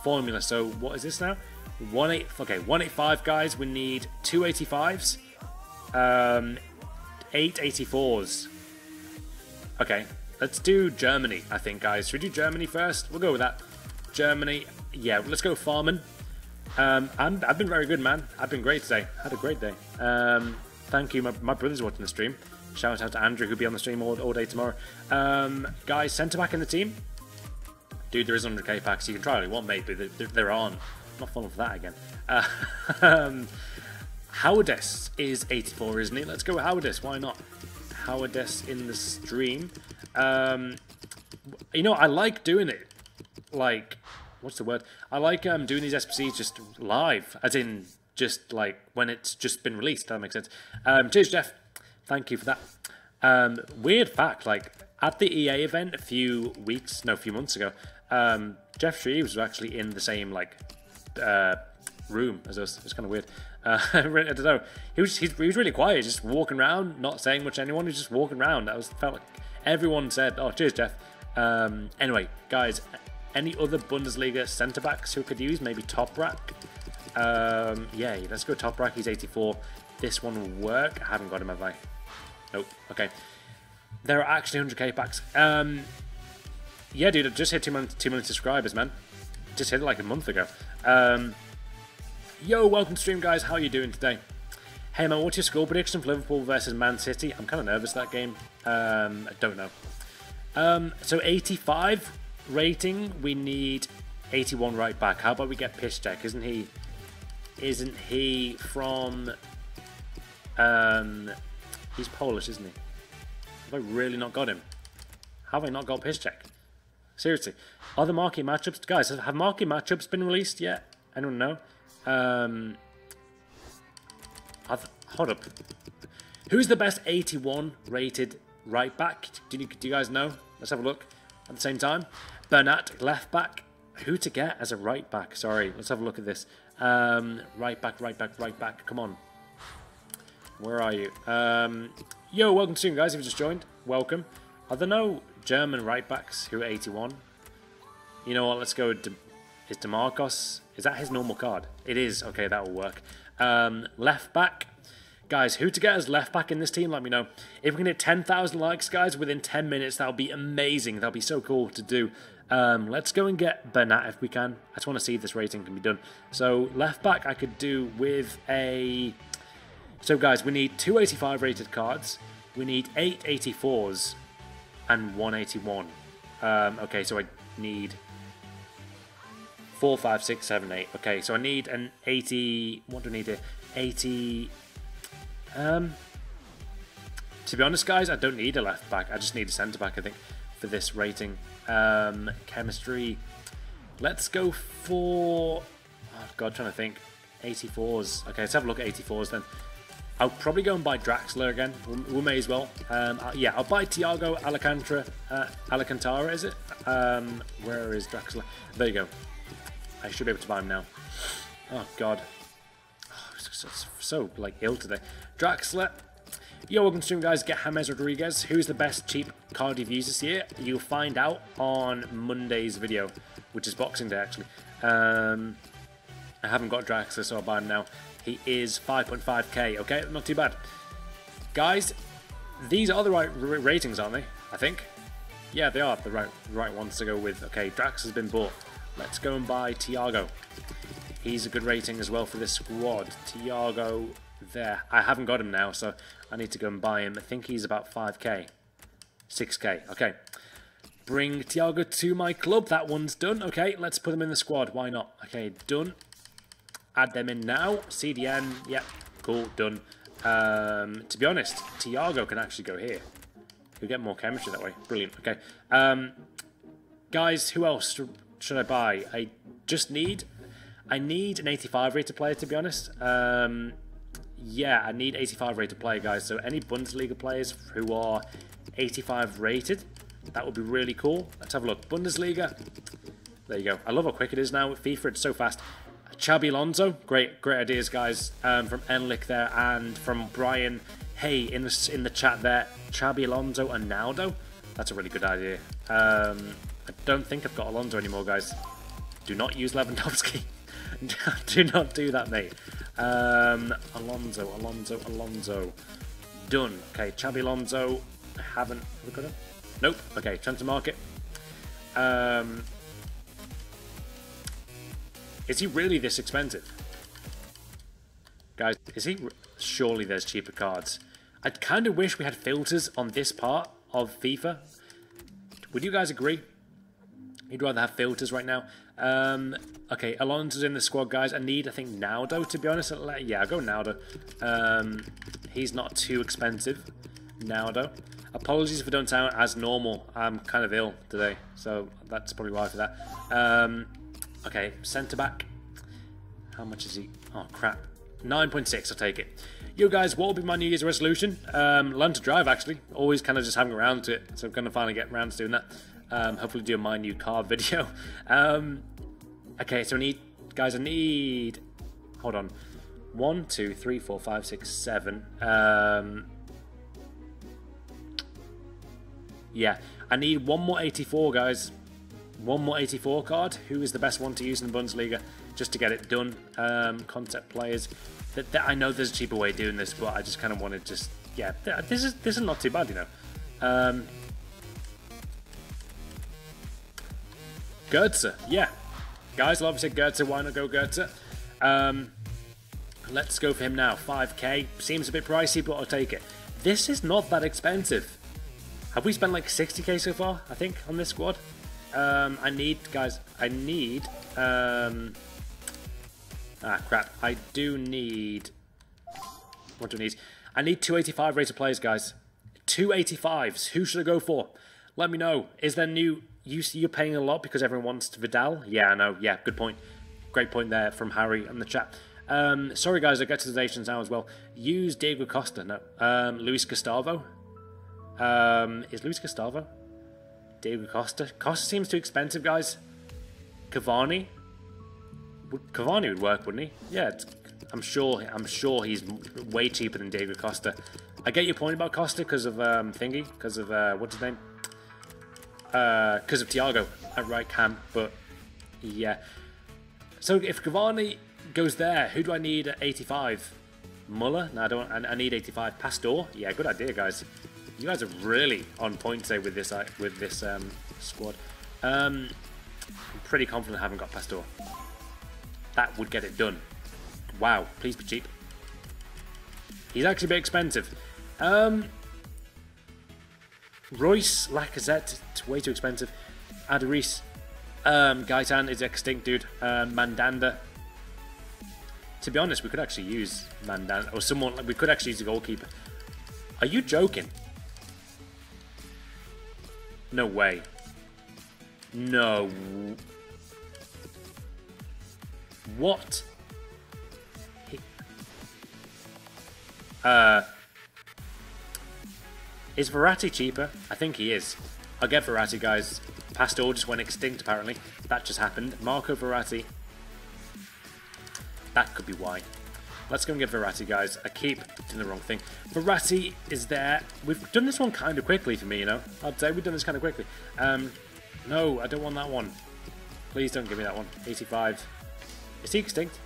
formula. So, what is this now? One eight, okay, 185 guys, we need two 85s, um, eight 84s. Okay, let's do Germany, I think, guys. Should we do Germany first? We'll go with that. Germany, yeah, let's go Farman. Um, I'm, I've been very good, man. I've been great today. Had a great day. Um, thank you. My, my brother's watching the stream. Shout out to Andrew, who'll be on the stream all, all day tomorrow. Um, guys, centre back in the team. Dude, there is 100k packs. You can try only one, mate, but they're, they're on not falling for that again. Uh, um, Höwedes is 84, isn't it? Let's go with Höwedes. Why not? Höwedes in the stream. Um, you know, I like doing it. Like, what's the word? I like um, doing these SBCs just live, as in just like when it's just been released. That makes sense. Um, cheers, Jeff. Thank you for that. Um, weird fact, like at the EA event a few weeks, no, a few months ago, um, Geoff Shreeves was actually in the same like uh, room as us. It's kind of weird. Uh, I don't know. He was he, was really quiet, just walking around, not saying much to anyone. He was just walking around. I was felt like everyone said, "Oh, cheers, Jeff." Um, anyway, guys, any other Bundesliga centre backs who could use maybe Toprak? Um, yeah, let's go Toprak. He's 84. This one will work. I haven't got him, have I? Nope. Okay. There are actually 100k packs. Um, yeah, dude, I just hit 2 million, 2 million subscribers, man. Just hit it like a month ago. Um, yo, welcome to stream, guys. How are you doing today? Hey, man, what's your score prediction for Liverpool versus Man City? I'm kind of nervous that game. Um, I don't know. Um, so 85 rating, we need 81 right back. How about we get Piszczek? Isn't he? Isn't he from? Um, he's Polish, isn't he? Have I really not got him? Have I not got Piszczek? Seriously. Are the marquee matchups... Guys, have marquee matchups been released yet? Anyone know? Um, I've, hold up. Who's the best 81 rated right back? Do you, do you guys know? Let's have a look at the same time. Bernat, left back. Who to get as a right back? Sorry, let's have a look at this. Um, right back, right back, right back. Come on. Where are you? Um, yo, welcome to you guys. If you just joined, welcome. Are there no German right backs who are 81? You know what? Let's go. De is Demarcos? Is that his normal card? It is. Okay, that will work. Um, left back. Guys, who to get as left back in this team, let me know. If we can hit 10,000 likes, guys, within 10 minutes, that'll be amazing. That'll be so cool to do. Um, let's go and get Bernat if we can. I just want to see if this rating can be done. So, left back I could do with a... So, guys, we need 285 rated cards. We need eight 84s and 181. Um, okay, so I need four, five, six, seven, eight. Okay, so I need an 80. What do I need here? 80. Um, to be honest, guys, I don't need a left back. I just need a centre back, I think, for this rating. Um, chemistry. Let's go for. Oh, God, trying to think. 84s. Okay, let's have a look at 84s then. I'll probably go and buy Draxler again. We, may as well. Um, uh, yeah, I'll buy Thiago Alcantara. Uh, Alcantara, is it? Um, where is Draxler? There you go. I should be able to buy him now. Oh, God. Oh, so, so, like, ill today. Draxler. Yo, welcome to stream, guys. Get James Rodriguez. Who's the best cheap card you've used this year? You'll find out on Monday's video, which is Boxing Day, actually. Um, I haven't got Draxler, so I'll buy him now. He is 5.5k. Okay, not too bad. Guys, these are the right ratings, aren't they? I think. Yeah, they are the right right ones to go with. Okay, Drax has been bought. Let's go and buy Thiago. He's a good rating as well for this squad. Thiago there. I haven't got him now, so I need to go and buy him. I think he's about 5k. 6k. Okay. Bring Thiago to my club. That one's done. Okay, let's put him in the squad. Why not? Okay, done. Add them in now. CDM. Yep. Cool. Done. Um, to be honest, Thiago can actually go here. He'll get more chemistry that way. Brilliant. Okay. Um, guys, who else should I buy? I just need... I need an 85 rated player, to be honest. Um, yeah, I need 85 rated player, guys. So any Bundesliga players who are 85 rated, that would be really cool. Let's have a look. Bundesliga. There you go. I love how quick it is now FIFA. It's so fast. Xabi Alonso, great, great ideas, guys, um, from Enlick there, and from Brian. Hey, in the in the chat there, Xabi Alonso and Naldo. That's a really good idea. Um, I don't think I've got Alonso anymore, guys. Do not use Lewandowski. do not do that, mate. Um, Alonso, Alonso, Alonso. Done. Okay, Xabi Alonso. Haven't. Have I got him? Nope. Okay, transfer market. Um, is he really this expensive? Guys, is he... Surely there's cheaper cards. I kind of wish we had filters on this part of FIFA. Would you guys agree? You'd rather have filters right now. Um, okay, Alonso's in the squad, guys. I need, I think, Naldo, to be honest. Yeah, I'll go Naldo. Um, he's not too expensive. Naldo. Apologies if I don't sound as normal. I'm kind of ill today, so that's probably why for that. Um, okay, centre back. How much is he? Oh, crap. 9.6, I'll take it. Yo guys, what will be my New Year's resolution? Um, learn to drive actually. Always kind of just having around to it, so I'm going to finally get around to doing that. Um, hopefully do my new car video. Um, okay, so I need, guys, I need, hold on. One, two, three, four, five, six, seven. Um, yeah, I need one more 84, guys. One more 84 card. Who is the best one to use in the Bundesliga? Just to get it done. Um, concept players. That, that, I know there's a cheaper way of doing this, but I just kind of want to just, yeah, this is this is not too bad, you know. Um, Goetze, yeah. Guys, love said Goetze, why not go Goetze? Um, let's go for him now. 5k, seems a bit pricey, but I'll take it. This is not that expensive. Have we spent like 60k so far, I think, on this squad? Um, I need, guys, I need, um, ah, crap. I do need, what do I need? I need 285 rated players, guys. 285s. Who should I go for? Let me know. Is there new you see you're paying a lot because everyone wants Vidal. Yeah, I know. Yeah, good point. Great point there from Harry in the chat. Um, sorry, guys, I get to the nations now as well. Use Diego Costa. No, um, Luis Gustavo. Um, is Luis Gustavo? Diego Costa. Costa seems too expensive, guys. Cavani. Cavani would work, wouldn't he? Yeah, I'm sure. I'm sure he's way cheaper than David Costa. I get your point about Costa because of um, thingy, because of uh, what's his name? Because uh, of Thiago at right cam, but yeah. So if Cavani goes there, who do I need at 85? Muller? No, I don't. I, I need 85. Pastore? Yeah, good idea, guys. You guys are really on point today with this uh, with this um, squad. Um, I'm pretty confident I haven't got Pastore. That would get it done. Wow, please be cheap. He's actually a bit expensive. Um, Reus, Lacazette, way too expensive. Aduriz, um, Gaitan is extinct, dude. Um, Mandanda. To be honest, we could actually use Mandanda, or someone, we could actually use a goalkeeper. Are you joking? No way. No. What? Uh, is Verratti cheaper? I think he is. I'll get Verratti, guys. Pastore just went extinct, apparently. That just happened. Marco Verratti. That could be why. Let's go and get Verratti, guys. I keep doing the wrong thing. Verratti is there. We've done this one kind of quickly for me, you know. I'd say we've done this kind of quickly. Um, no, I don't want that one. Please don't give me that one. 85. Is he extinct?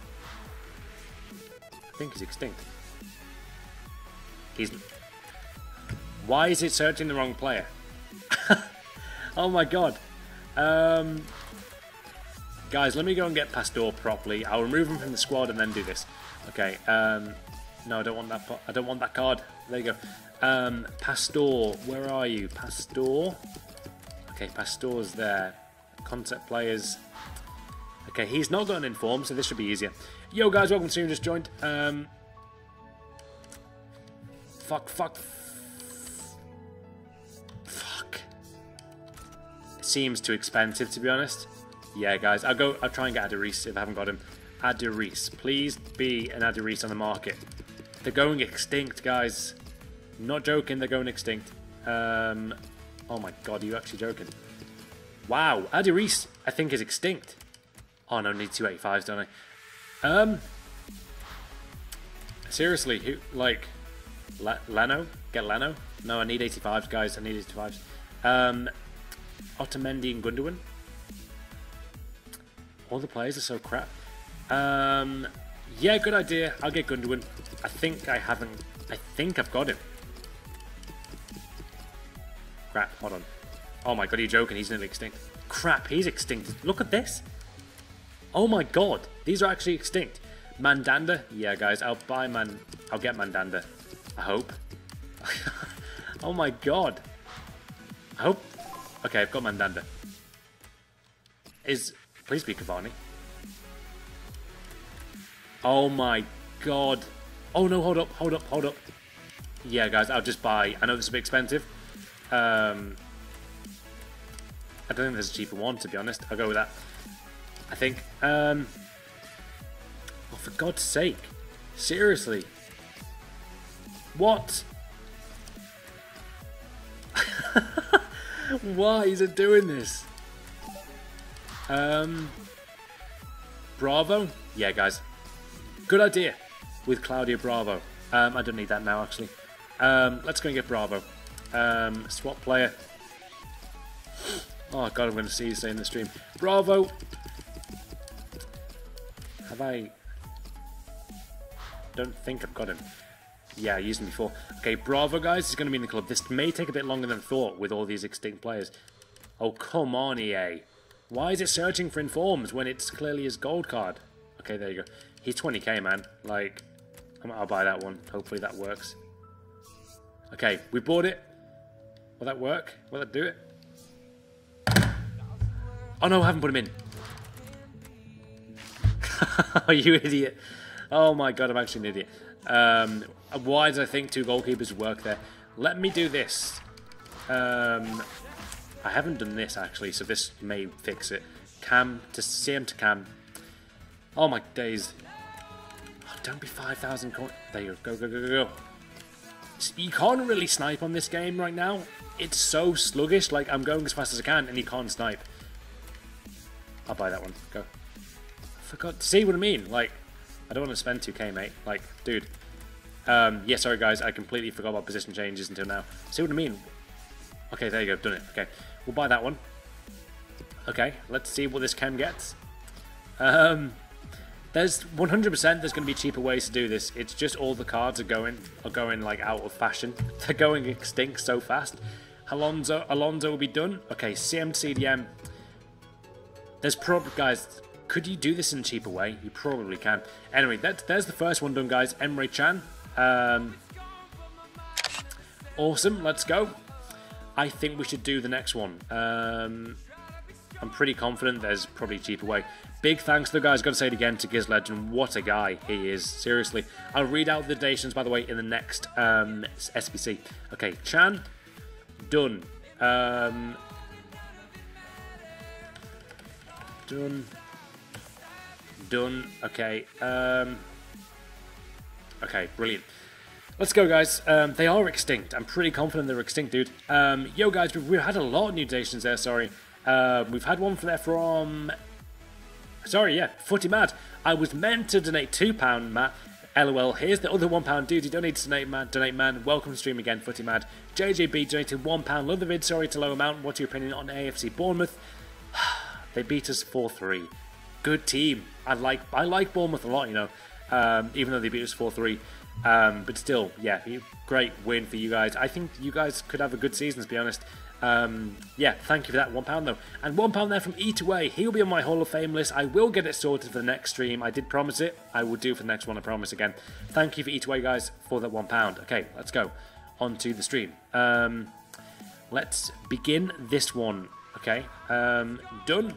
I think he's extinct. He's... Why is it searching the wrong player? oh my god. Um, guys, let me go and get Pastore properly. I'll remove him from the squad and then do this. Okay. Um, no, I don't want that. I don't want that card. There you go. Um, Pastore, where are you? Pastore. Okay, Pastore's there. Concept players. Okay, he's not got an inform, so this should be easier. Yo, guys, welcome to you just joined. Um, fuck, fuck, fuck. Seems too expensive, to be honest. Yeah, guys, I'll go. I'll try and get Aduriz if I haven't got him. Aduriz, please be an Aduriz on the market. They're going extinct, guys. not joking, they're going extinct. Um, Oh my god, are you actually joking? Wow, Aduriz, I think, is extinct. Oh no, need 285s, don't I? Um, seriously, who, like, Le Leno? Get Leno? No, I need 85s, guys, I need 85s. Um, Otamendi and Gundogan? All the players are so crap. Um, yeah, good idea. I'll get Gundogan. I think I haven't... I think I've got him. Crap, hold on. Oh my god, you're you joking? He's nearly extinct. Crap, he's extinct. Look at this. Oh my god, these are actually extinct. Mandanda? Yeah, guys, I'll buy Man... I'll get Mandanda. I hope. oh my god. I hope... Okay, I've got Mandanda. Is... Please be Cavani. Oh my god. Oh no, hold up, hold up, hold up. Yeah, guys, I'll just buy... I know this is a bit expensive. Um, I don't think there's a cheaper one, to be honest. I'll go with that. I think. Um, oh, for God's sake. Seriously. What? Why is it doing this? Um, Bravo? Yeah, guys. Good idea with Claudio Bravo. Um, I don't need that now, actually. Um, let's go and get Bravo. Um, swap player. Oh god, I'm going to see you say in the stream. Bravo! Have I... Don't think I've got him. Yeah, I used him before. Okay, Bravo, guys, is going to be in the club. This may take a bit longer than thought with all these extinct players. Oh, come on, EA. Why is it searching for informs when it's clearly his gold card? Okay, there you go. He's 20k, man. Like, I'll buy that one. Hopefully that works. Okay, we bought it. Will that work? Will that do it? Oh no, I haven't put him in. you idiot. Oh my god, I'm actually an idiot. Um, why did I think two goalkeepers work there? Let me do this. Um, I haven't done this actually, so this may fix it. Cam to CM to Cam. Oh my days. Don't be 5,000 coins. There you go. Go, go, go, go. You can't really snipe on this game right now it's so sluggish. Like, I'm going as fast as I can, and you can't snipe. I'll buy that one. Go. I forgot. To see what I mean? Like, I don't want to spend 2k, mate. Like, dude. Um, yeah, sorry, guys. I completely forgot about position changes until now. See what I mean? Okay, there you go. Done it. Okay. We'll buy that one. Okay, let's see what this chem gets. Um, there's 100% there's going to be cheaper ways to do this. It's just all the cards are going are going like out of fashion. They're going extinct so fast. Alonso Alonso will be done. Okay, CMCDM. There's probably guys. Could you do this in a cheaper way? You probably can. Anyway, that's there's the first one done, guys. Emre Can. Um, awesome. Let's go. I think we should do the next one. Um, I'm pretty confident there's probably a cheaper way. Big thanks to the guys, gotta say it again, to Giz Legend. What a guy he is, seriously. I'll read out the donations, by the way, in the next um, SBC. Okay, Can, done. Um, done. Done. Okay. Um, okay, brilliant. Let's go, guys. Um, they are extinct. I'm pretty confident they're extinct, dude. Um, yo, guys, we've, we've, had a lot of new donations there, sorry. Uh, we've had one for there from Sorry, yeah, Footy Mad. I was meant to donate £2, Matt. LOL, here's the other £1 dude. You don't need to donate, man. Donate, man. Welcome to stream again, Footy Mad. JJB donated £1. Love the vid. Sorry to low amount. What's your opinion on AFC Bournemouth? they beat us 4 3. Good team. I like I like Bournemouth a lot, you know, um, even though they beat us 4 3. Um, but still, yeah, great win for you guys. I think you guys could have a good season, to be honest. Um, yeah, thank you for that. One pound though, and one pound there from Eat Away. He'll be on my Hall of Fame list. I will get it sorted for the next stream. I did promise it. I will do for the next one. I promise again. Thank you for Eat Away, guys, for that one pound. Okay, let's go on to the stream. Um, let's begin this one. Okay, um, done.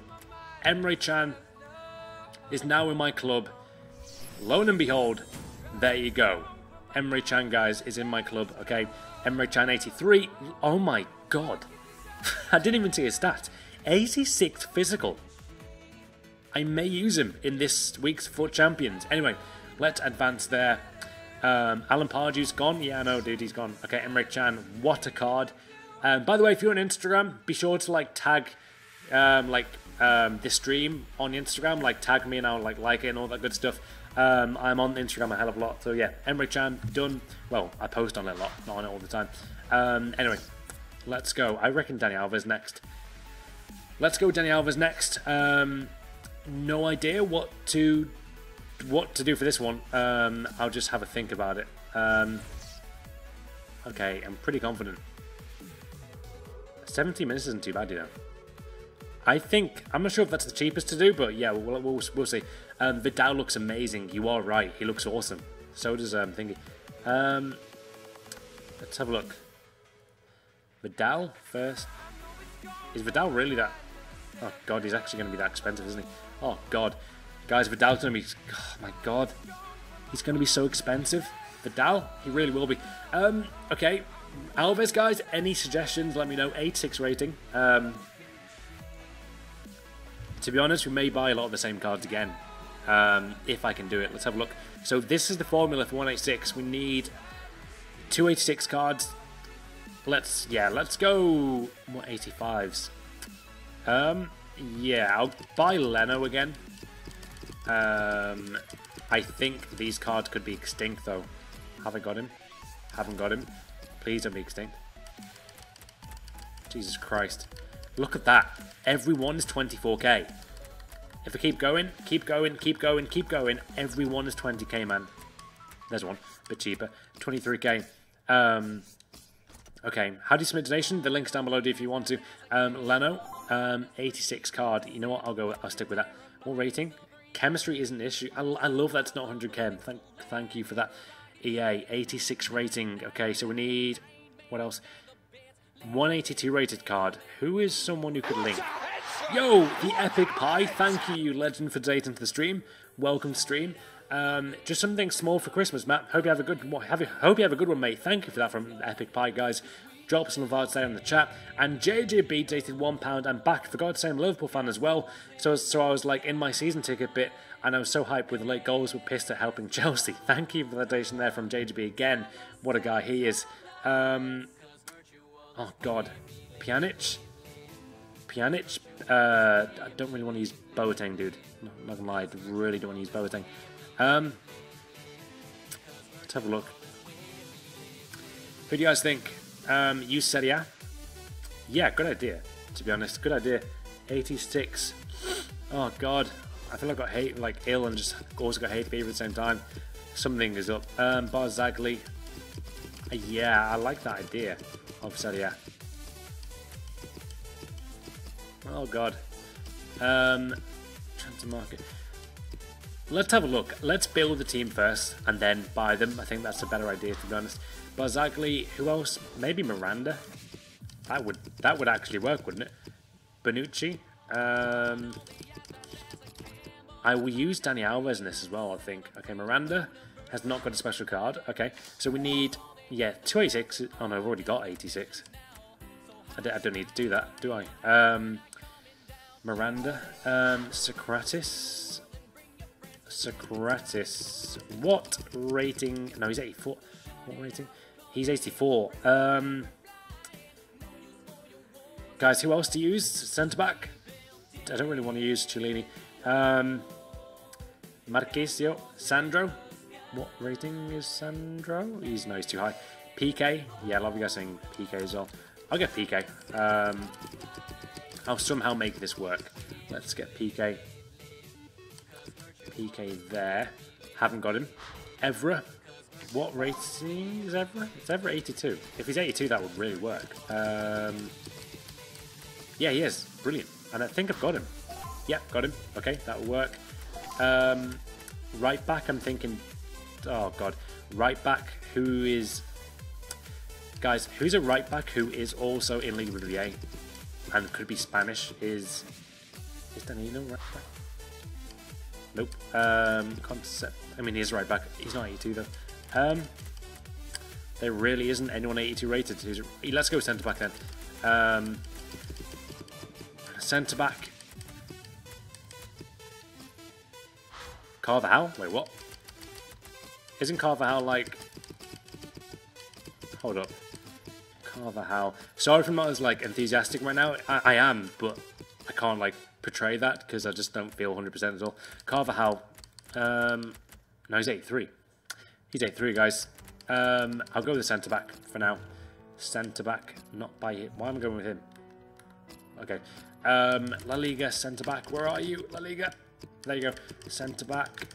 Emre Can is now in my club. Lo and behold, there you go. Emre Can, guys, is in my club. Okay, Emre Can 83. Oh my god. I didn't even see his stats. 86th physical. I may use him in this week's FUT Champions. Anyway, let's advance there. Um, Alan Pardew's gone. Yeah, know, dude, he's gone. Okay, Emre Can, what a card. Um, by the way, if you're on Instagram, be sure to like tag um, like um, this stream on Instagram. Like tag me and I'll like like it and all that good stuff. Um, I'm on Instagram a hell of a lot. So yeah, Emre Can done. Well, I post on it a lot, not on it all the time. Um, anyway, Let's go. I reckon Dani Alves next. Let's go Dani Alves next. Um, no idea what to what to do for this one. Um, I'll just have a think about it. Um, okay, I'm pretty confident. 17 minutes isn't too bad, you know. I think I'm not sure if that's the cheapest to do, but yeah, we'll we'll, we'll see. Um, Vidal looks amazing. You are right. He looks awesome. So does um, Thingy. Um, let's have a look. Vidal first. Is Vidal really that? Oh god, he's actually going to be that expensive, isn't he? Oh god, guys, Vidal's going to be. Oh my god, he's going to be so expensive. Vidal, he really will be. Um, okay, Alves, guys. Any suggestions? Let me know. 86 rating. Um, to be honest, we may buy a lot of the same cards again. Um, if I can do it. Let's have a look. So this is the formula for 186. We need 286 cards, Let's, yeah, let's go, what, 85s? Um, yeah, I'll buy Leno again. Um, I think these cards could be extinct, though. Haven't got him? Haven't got him. Please don't be extinct. Jesus Christ. Look at that. Everyone is 24k. If I keep going, keep going, keep going, keep going, everyone is 20k, man. There's one. A bit cheaper. 23k. Um, Okay, how do you submit donation? The link's down below if you want to. Um, Leno, um, 86 card. You know what? I'll go. I'll stick with that. What rating? Chemistry is an issue. I, I love that's not 100 chem. Thank, thank you for that. EA, 86 rating. Okay, so we need what else? 182 rated card. Who is someone who could link? Yo, the Epic Pie. Thank you, you legend, for dating to the stream. Welcome to stream. Um, just something small for Christmas, Matt. Hope you have a good have you, hope you have a good one, mate. Thank you for that from Epic Pie, guys. Drop some love there in the chat. And JJB dated one pound. I'm back. Forgot to say I'm a Liverpool fan as well. So so I was like in my season ticket bit, and I was so hyped with the late goals. We're pissed at helping Chelsea. Thank you for the donation there from JJB again. What a guy he is. Um, oh God, Pjanic. Pjanic. Uh, I don't really want to use Boateng, dude. Not, not gonna lie, I really don't want to use Boateng. Um, let's have a look. Who do you guys think? Um, use Serie A? Yeah, good idea. To be honest, good idea. 86. Oh god, I feel like I got hate like ill and just also got hate fever at the same time. Something is up. Um, Barzagli. Yeah, I like that idea of Serie Oh god. Um, transfer market. Let's have a look. Let's build the team first and then buy them. I think that's a better idea to be honest. Barzagli, who else? Maybe Miranda. That would that would actually work, wouldn't it? Bonucci. Um, I will use Dani Alves in this as well, I think. Okay, Miranda has not got a special card. Okay, so we need, yeah, 286. Oh no, I've already got 86. I don't, I don't need to do that, do I? Um, Miranda. Um, Socrates. Socrates. What rating? No, he's 84. What rating? He's 84. Um, guys, who else to use? Centre back? I don't really want to use Chiellini. Um, Marchisio. Sandro. What rating is Sandro? He's no, he's too high. Piqué. Yeah, I love you guys saying Piqué as well. I'll get Piqué. Um, I'll somehow make this work. Let's get Piqué. Piqué there. Haven't got him. Evra. What rating is Evra? It's Evra 82. If he's 82, that would really work. Um, yeah, he is. Brilliant. And I think I've got him. Yep, got him. Okay, that will work. Um, right back, I'm thinking... Oh, God. Right back, who is... Guys, who's a right back who is also in Liga BBVA and could be Spanish is... Is Danilo right back? Nope. Um, concept. I mean, he's right back. He's not 82 though. Um, there really isn't anyone 82 rated. Who's, let's go centre back then. Um, centre back. Carver Carvajal? Wait, what? Isn't Carver Carvajal like... Hold up. Carver Carvajal. Sorry if I'm not as like enthusiastic right now. I, I am, but I can't like portray that because I just don't feel 100% at all. Carvajal. Um, no, he's 83. He's 83, guys. Um, I'll go with the centre back for now. Centre back, not by him. Why am I going with him? Okay. Um, La Liga centre back. Where are you, La Liga? There you go. Centre back.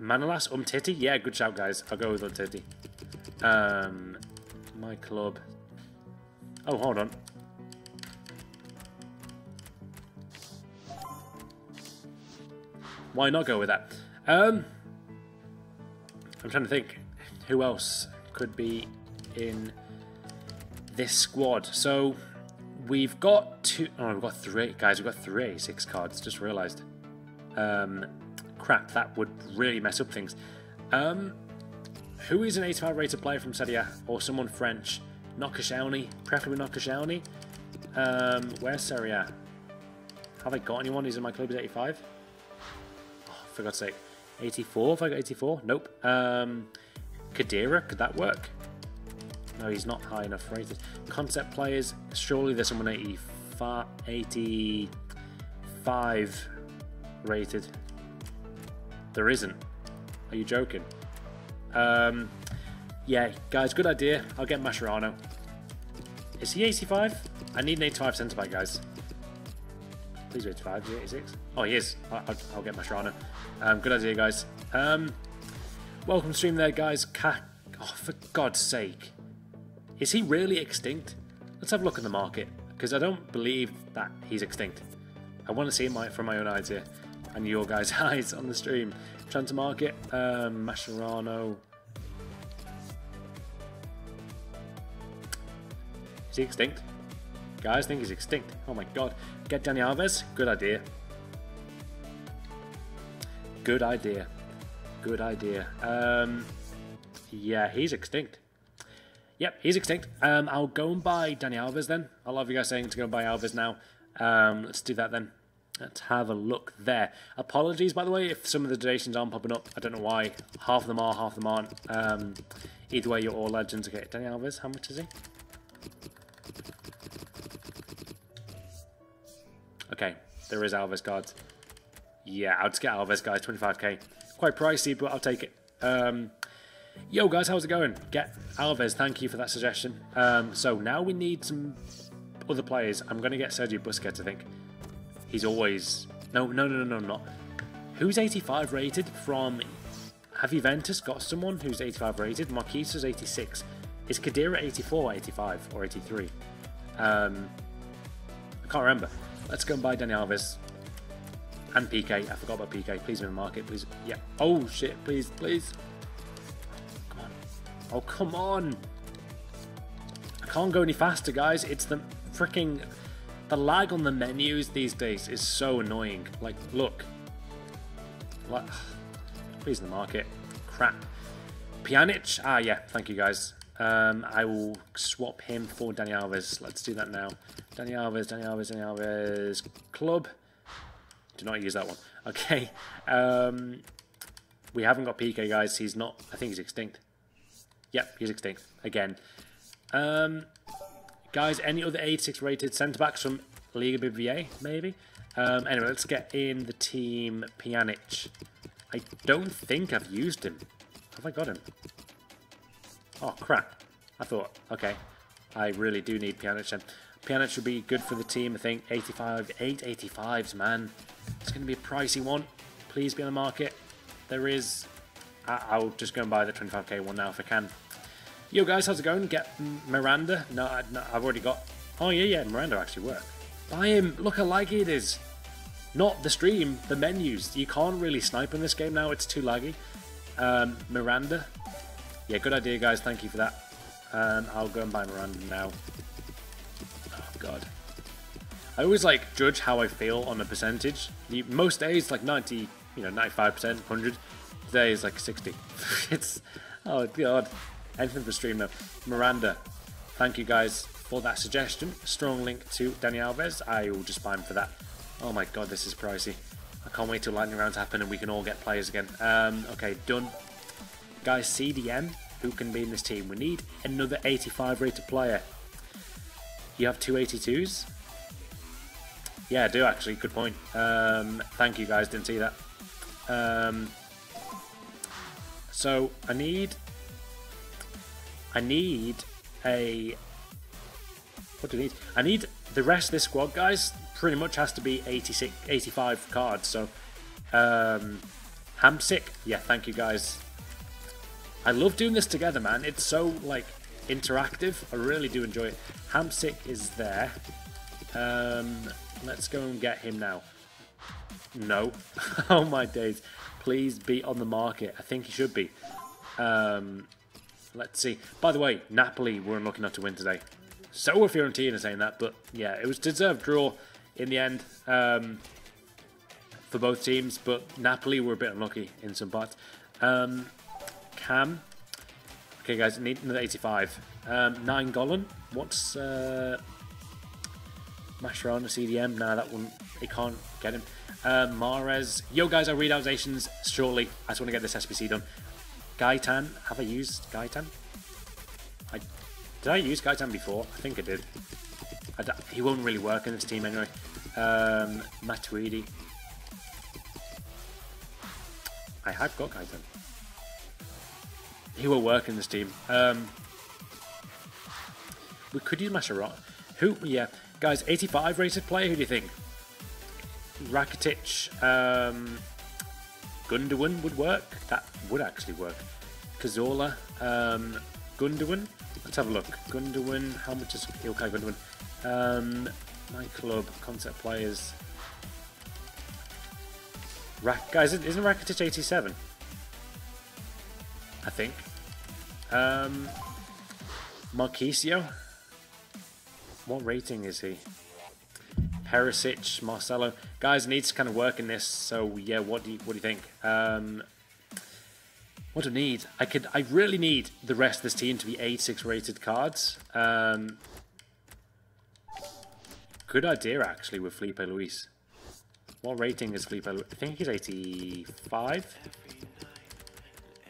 Manolas Umtiti. Yeah, good shout, guys. I'll go with Umtiti. Um, my club. Oh, hold on. Why not go with that? Um, I'm trying to think who else could be in this squad. So we've got two. Oh, we've got three guys. We've got three six cards. Just realised. Um, crap, that would really mess up things. Um, who is an 85 rated player from Serie or someone French? Koscielny, preferably Koscielny. Um, where's Serie Have I got anyone who's in my club is 85? For God's sake. 84? Have I got 84? Nope. Um, Khedira, could that work? No, he's not high enough rated. Concept players, surely there's someone 85, 85 rated. There isn't. Are you joking? Um, yeah, guys, good idea. I'll get Mascherano. Is he 85? I need an 85 centre back, guys. Please 85, is he 86? Oh, he is. I'll, I'll get Mascherano. Um, good idea, guys. Um, welcome stream there, guys. Ca oh, for God's sake. Is he really extinct? Let's have a look in the market, because I don't believe that he's extinct. I want to see it from my own eyes here, and your guys' eyes on the stream. Transfer market, um, Mascherano. Is he extinct? Guys think he's extinct. Oh my god. Get Dani Alves? Good idea. Good idea. Good idea. Um, yeah, he's extinct. Yep, he's extinct. Um, I'll go and buy Dani Alves then. I love you guys saying to go and buy Alves now. Um, let's do that then. Let's have a look there. Apologies, by the way, if some of the donations aren't popping up. I don't know why. Half of them are, half of them aren't. Um, either way, you're all legends. Okay, Dani Alves, how much is he? Okay, there is Alves cards. Yeah, I'll just get Alves, guys. 25k. Quite pricey, but I'll take it. Um, yo, guys, how's it going? Get Alves. Thank you for that suggestion. Um, so now we need some other players. I'm going to get Sergio Busquets, I think. He's always... No, no, no, no, no, not. Who's 85 rated from... Have Juventus got someone who's 85 rated? Marquisa's 86. Is Khedira 84, 85, or 83? Um, I can't remember. Let's go and buy Dani Alves. And Piqué. I forgot about Piqué. Please be in the market, please. Yeah. Oh, shit. Please, please. Come on. Oh, come on. I can't go any faster, guys. It's the freaking... The lag on the menus these days is so annoying. Like, look. Like, please in the market. Crap. Pjanic. Ah, yeah. Thank you, guys. Um, I will swap him for Dani Alves. Let's do that now. Dani Alves, Dani Alves, Dani Alves. Club. Do not use that one. Okay. Um, we haven't got Piqué, guys. He's not... I think he's extinct. Yep, he's extinct. Again. Um, guys, any other 86 rated centre-backs from Liga BBVA, maybe? Um, anyway, let's get in the team Pjanic. I don't think I've used him. Have I got him? Oh, crap. I thought, okay, I really do need Pjanic then. Pjanic should be good for the team, I think. 85, 885s, man. It's going to be a pricey one. Please be on the market. There is... I will just go and buy the 25k one now if I can. Yo, guys, how's it going? Get Miranda? No, I, have already got... Oh, yeah, yeah, Miranda actually worked. Buy him. Look how laggy it is. Not the stream, the menus. You can't really snipe in this game now. It's too laggy. Um, Miranda, yeah, good idea, guys. Thank you for that. And I'll go and buy Miranda now. I always, like, judge how I feel on a percentage. The, most days, like, 90, you know, 95%, 100. Today is, like, 60. it's... Oh, God. Anything for stream, though. Miranda, thank you, guys, for that suggestion. Strong link to Dani Alves. I will just buy him for that. Oh, my God, this is pricey. I can't wait till lightning rounds happen and we can all get players again. Um, okay, done. Guys, CDM, who can be in this team? We need another 85 rated player. You have two 82s? Yeah, I do actually. Good point. Um, thank you guys, didn't see that. Um, so I need, I need a, what do I need? I need the rest of this squad, guys. Pretty much has to be 86, 85 cards. So, um, Hamsik, yeah, thank you guys. I love doing this together, man. It's so, like, interactive. I really do enjoy it. Hamsik is there. Um, let's go and get him now. No. oh, my days. Please be on the market. I think he should be. Um, let's see. By the way, Napoli were unlucky not to win today. So were Fiorentina saying that, but yeah, it was deserved draw in the end um, for both teams, but Napoli were a bit unlucky in some parts. Um, Cam. Okay, guys, need another 85. Um, Nainggolan. What's uh, Mascherano CDM? Nah, that one. He can't get him. Uh, Mares. Yo, guys, I'll read out nations shortly. I just want to get this SBC done. Gaitan. Have I used Gaitan? I, did I use Gaitan before? I think I did. I he won't really work in this team anyway. Um, Matuidi. I have got Gaitan. He will work in this team. Um, we could use Mascherano. Who? Yeah, guys, 85 rated player. Who do you think? Rakitic, um, Gundogan would work. That would actually work. Cazorla, um, Gundogan. Let's have a look. Gundogan. How much is Ilkay Gundogan? Um, my club concept players. Rak guys, isn't Rakitic 87? I think. Um, Marchisio. What rating is he? Perisic, Marcelo. Guys, needs to kind of work in this. So yeah, what do you what do you think? Um, what do I need? I could. I really need the rest of this team to be 86 rated cards. Um, good idea actually with Filipe Luis. What rating is Filipe? I think he's 85.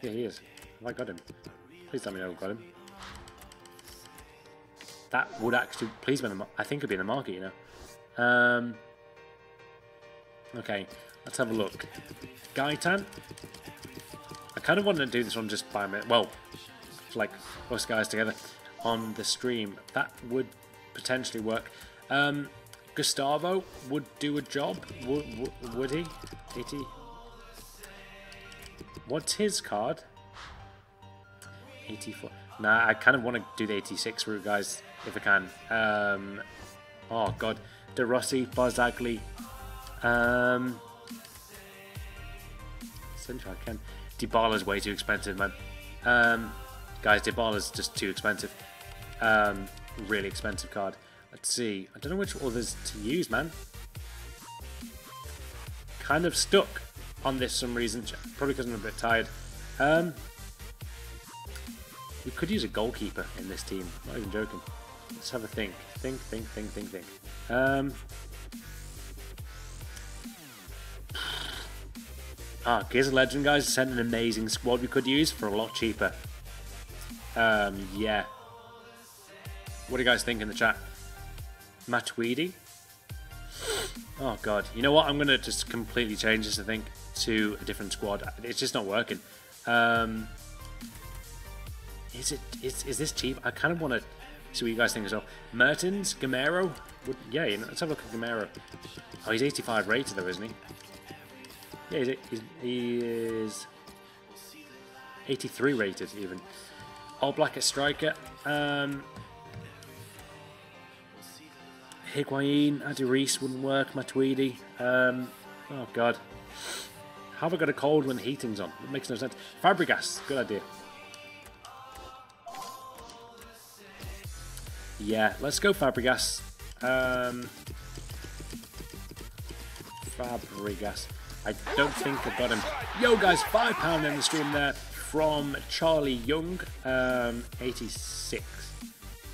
Yeah, he is. Have I got him? Please tell me know I've got him. That would actually please be in the, I think it'd be in the market, you know. Um, Okay, let's have a look. Gaitan. I kind of wanted to do this one just by me. Well, like us guys together on the stream. That would potentially work. Um, Gustavo would do a job. Would, would, would he? What's his card? 84. Nah, I kind of want to do the 86 route, guys, if I can. Um, oh, God. De Rossi, Barzagli. Um, Central, I can. Dybala's way too expensive, man. Um, guys, Dybala's just too expensive. Um, really expensive card. Let's see. I don't know which others to use, man. Kind of stuck on this some reason. Probably because I'm a bit tired. Um, we could use a goalkeeper in this team. Not even joking. Let's have a think. Think, think, think, think, think. Um, ah, Gears of Legend guys sent an amazing squad we could use for a lot cheaper. Um, yeah. What do you guys think in the chat? Matuidi? Oh god. You know what? I'm gonna just completely change this, I think, to a different squad. It's just not working. Um, is it is, is this cheap? I kind of want to see what you guys think as well. Mertens, Gameiro, would, yeah, you know, let's have a look at Gameiro. Oh, he's 85 rated though, isn't he? Yeah, he's, he's, he is 83 rated even. All black at striker. Um, Higuain, Adi Reese wouldn't work. Matuidi. Um, oh god. Have I got a cold when the heating's on? It makes no sense. Fabregas, good idea. Yeah, let's go Fabregas. Um, Fabregas. I don't think I've got him. Yo, guys, £5 in the stream there from Charlie Young. Um, 86.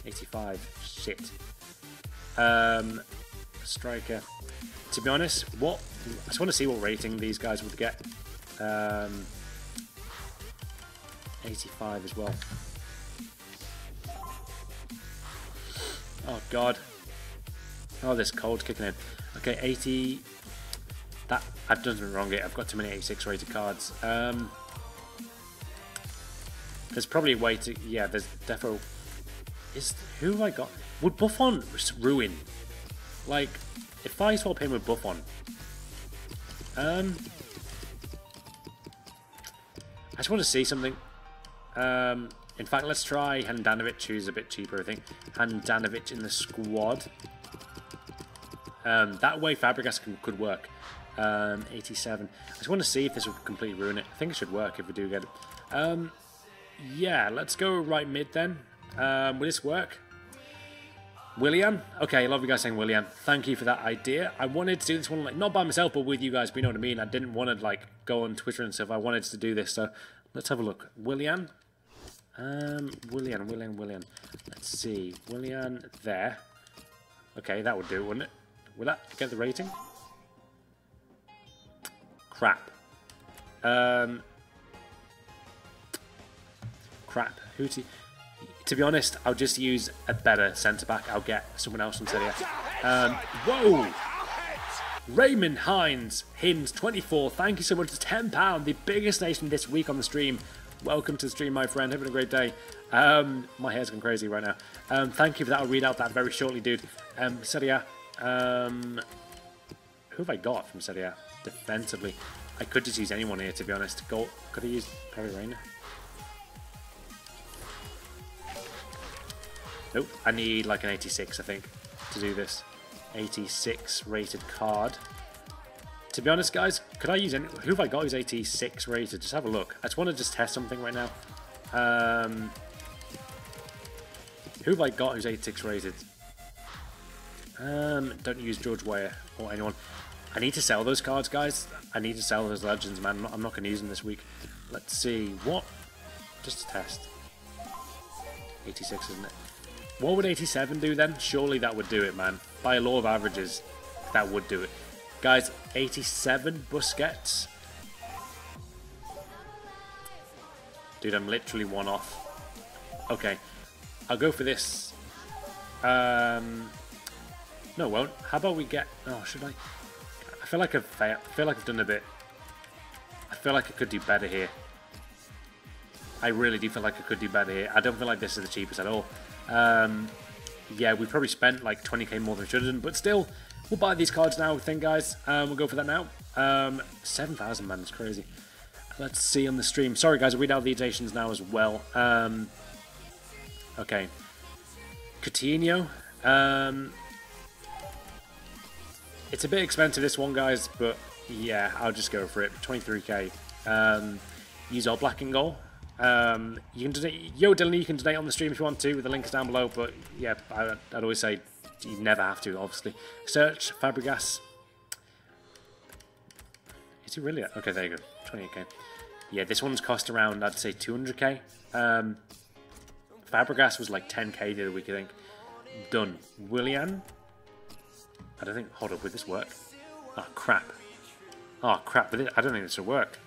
85. Shit. Um, striker. To be honest, what I just want to see what rating these guys would get. Um, 85 as well. Oh god. Oh, this cold kicking in. Okay, 80. That I've done something wrong here. I've got too many 86 rated cards. Um, there's probably a way to. Yeah, there's defo. Is who have I got? Would Buffon ruin? Like, if I swap him with Buffon, um, I just want to see something. Um, in fact, let's try Handanovic, who's a bit cheaper, I think. Handanovic in the squad. Um, that way Fabregas can, could work. Um, 87. I just want to see if this would completely ruin it. I think it should work if we do get it. Um, yeah, let's go right mid then. Um, will this work? Willian? Okay, I love you guys saying Willian. Thank you for that idea. I wanted to do this one, like, not by myself, but with you guys, but you know what I mean? I didn't want to, like, go on Twitter and stuff. I wanted to do this, so let's have a look. Willian? Um, Willian, Willian, Willian. Let's see. Willian there. Okay, that would do, wouldn't it? Will that get the rating? Crap. Um, crap. Who to... To be honest, I'll just use a better centre-back. I'll get someone else from Serie um, Whoa! Raymond Hines, Hins, 24. Thank you so much. It's £10, the biggest nation this week on the stream. Welcome to the stream, my friend. Having a great day. Um, my hair's going crazy right now. Um, thank you for that. I'll read out that very shortly, dude. Um, Serie A. Um, who have I got from Serie A? Defensively. I could just use anyone here, to be honest. Go, could I use Pepe Reina? Nope. I need like an 86, I think, to do this. 86 rated card. To be honest, guys, could I use any... Who have I got who's 86 rated? Just have a look. I just want to just test something right now. Um, who have I got who's 86 rated? Um, don't use George Weah or anyone. I need to sell those cards, guys. I need to sell those legends, man. I'm not, not going to use them this week. Let's see. What? Just a test. 86, isn't it? What would 87 do then? Surely that would do it, man. By a law of averages, that would do it. Guys, 87 Busquets. Dude, I'm literally one off. Okay, I'll go for this. Um, no, won't. How about we get... Oh, should I... I feel like I've I feel like I've done a bit. I feel like I could do better here. I really do feel like I could do better here. I don't feel like this is the cheapest at all. Um, yeah, we probably spent like 20k more than we should have done, but still, we'll buy these cards now, I think, guys. Um, we'll go for that now. Um, 7,000, man, that's crazy. Let's see on the stream. Sorry, guys, I'll read out the editions now as well. Um, okay. Coutinho. Um, it's a bit expensive, this one, guys, but yeah, I'll just go for it. 23k. Um, use our black and gold. Um, you can donate, yo Dylan, you can donate on the stream if you want to, with the link is down below, but yeah, I, would always say you never have to, obviously. Search Fabregas. Is he really? Okay, there you go. 28k. Yeah, this one's cost around, I'd say 200k. Um, Fabregas was like 10k the other week, I think. Done. Willian. I don't think. Hold up, would this work? Oh, crap. Oh, crap. I don't think this will work.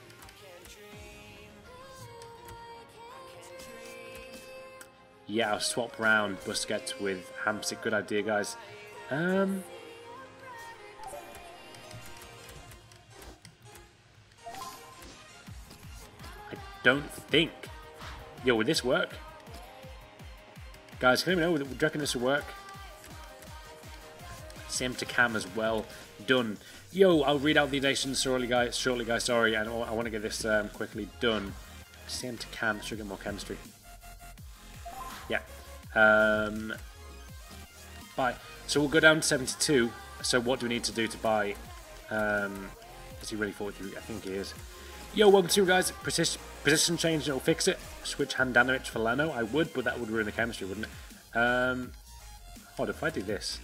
Yeah, I'll swap round Busquets with Hamsik. Good idea, guys. Um, I don't think. Yo, would this work? Guys, can let me know, do you reckon this will work? Same to Cam as well. Done. Yo, I'll read out the editions shortly, guys. Shortly, guys. Sorry, I, I want to get this um, quickly done. Same to Cam. Should get more chemistry. Yeah. Um, buy. So we'll go down to 72. So what do we need to do to buy? Um, is he really 43? I think he is. Yo, welcome to you guys. Position, position change, it'll fix it. Switch Handanovic for Leno. I would, but that would ruin the chemistry, wouldn't it? Um, what if I do this?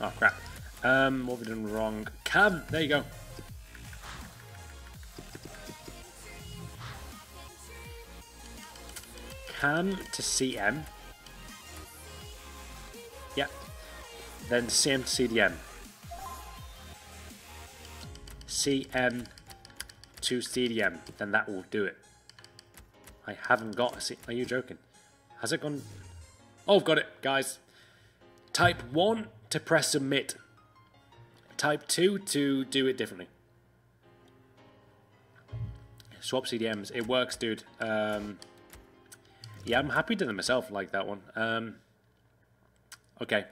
Oh, crap. Um, what have we done wrong? Cam, there you go. Cam to CM. Yeah. Then CM to CDM. CM to CDM. Then that will do it. I haven't got a C Are you joking? Has it gone? Oh, I've got it, guys. Type 1 to press submit. Type 2 to do it differently. Swap CDMs. It works, dude. Um, yeah, I'm happy to them myself, like that one. Um, okay.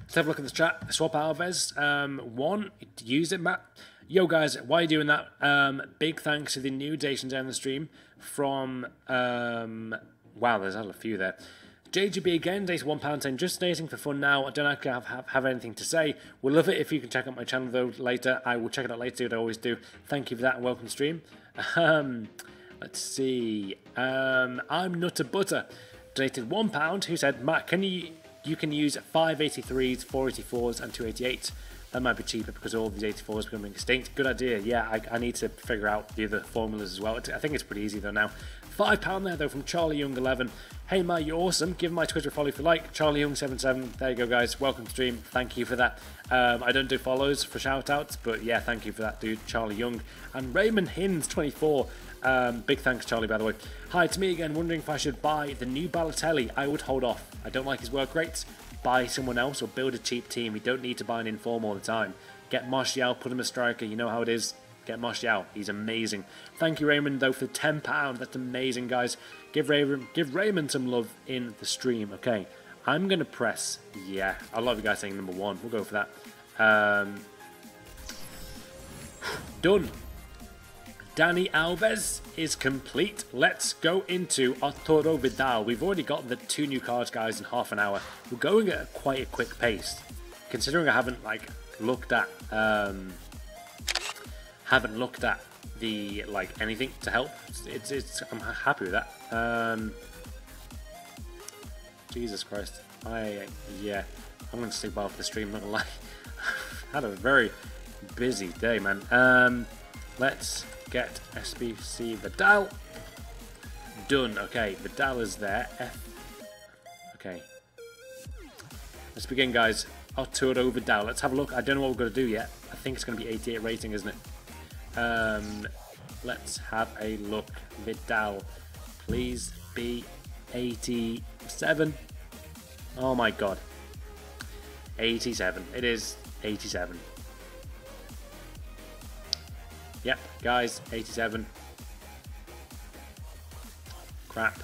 Let's have a look at the chat. Swap Alves. Um, one, use it, Matt. Yo, guys, why are you doing that? Um, big thanks to the new donations down the stream from. Um, wow, there's a few there. JGB again, days one pound saying just dating for fun now. I don't actually have, have, have anything to say. We'll love it if you can check out my channel though later. I will check it out later. I always do. Thank you for that and welcome stream. Um, let's see. Um, I'm Nutter Butter donated one pound. Who said, Matt, can you you can use 583s, 484s, and 288s. That might be cheaper because all these 84s are becoming extinct. Good idea. Yeah, I, I need to figure out the other formulas as well. I think it's pretty easy though now. Five pound there though from Charlie Young 11. Hey Matt, you're awesome. Give my Twitter a follow if you like. Charlie Young 77. There you go, guys. Welcome to stream. Thank you for that. Um, I don't do follows for shout outs, but yeah, thank you for that, dude. Charlie Young and Raymond Hins 24. Um, big thanks, Charlie, by the way. Hi, to me again, wondering if I should buy the new Balotelli. I would hold off. I don't like his work rates. Buy someone else or build a cheap team. You don't need to buy an inform all the time. Get Martial, put him a striker. You know how it is. Get Martial. He's amazing. Thank you, Raymond, though, for £10. That's amazing, guys. Give Raymond, give Raymond some love in the stream. Okay, I'm going to press, yeah, I love you guys saying number one. We'll go for that. Um, done. Dani Alves is complete. Let's go into Arturo Vidal. We've already got the two new cards, guys, in half an hour. We're going at quite a quick pace, considering I haven't like looked at um, haven't looked at the like anything to help. It's, it's, it's I'm happy with that. Um, Jesus Christ, I yeah, I'm gonna sleep off the stream. Not gonna lie, had a very busy day, man. Um, let's get SBC Vidal done. Okay, Vidal is there. F. Okay, let's begin, guys. Arturo Vidal. Let's have a look. I don't know what we're going to do yet. I think it's going to be 88 rating, isn't it? Um, let's have a look. Vidal, please be 87. Oh my god. 87. It is 87. Yep, guys, 87. Crap.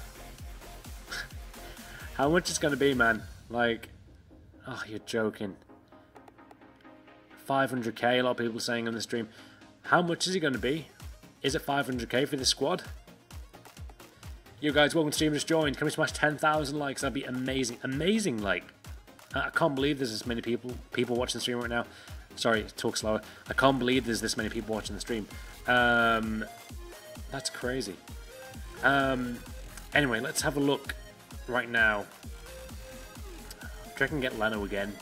How much is going to be, man? Like, oh, you're joking. 500k, a lot of people saying on the stream. How much is it going to be? Is it 500k for this squad? You guys, welcome to stream just joined. Can we smash 10,000 likes? That'd be amazing. Amazing, like. I can't believe there's this many people people watching the stream right now. Sorry, talk slower. I can't believe there's this many people watching the stream. Um, that's crazy. Um, anyway, let's have a look right now. I can get Leno again.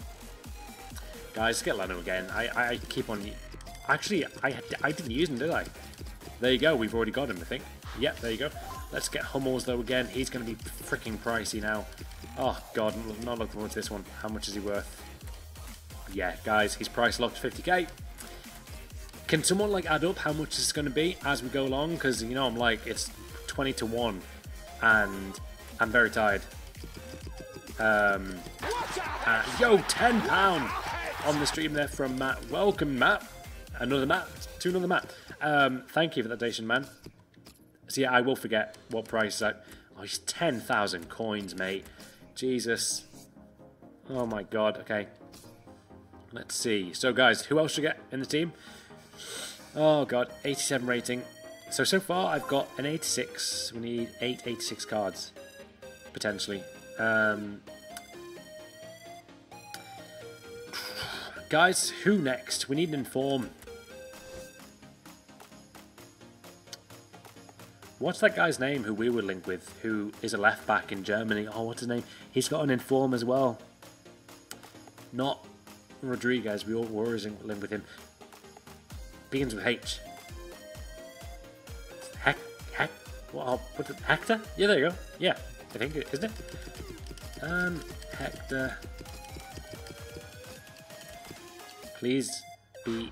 Guys, get Leno again. I, I keep on... Actually, I, had I didn't use him, did I? There you go. We've already got him, I think. Yep, there you go. Let's get Hummels, though, again. He's going to be freaking pricey now. Oh, God. Not looking forward to this one. How much is he worth? Yeah, guys, he's price locked 50k. Can someone, like, add up how much this is going to be as we go along? Because, you know, I'm like, it's 20 to 1. And I'm very tired. Um, uh, yo, £10 on the stream there from Matt. Welcome, Matt. Another Matt. To another Matt. Um, thank you for that donation, man. So yeah, I will forget what price at. Oh, it's 10,000 coins, mate. Jesus. Oh my god, okay. Let's see. So guys, who else should get in the team? Oh god, 87 rating. So, so far I've got an 86. We need 8 86 cards. Potentially. Um, guys, who next? We need an inform. What's that guy's name who we would link with, who is a left back in Germany? Oh, what's his name? He's got an inform as well. Not Rodriguez, we all were linked with him. Begins with H. Put it, Hector? Yeah, there you go. Yeah, I think it, isn't it? Um, Hector. Please be,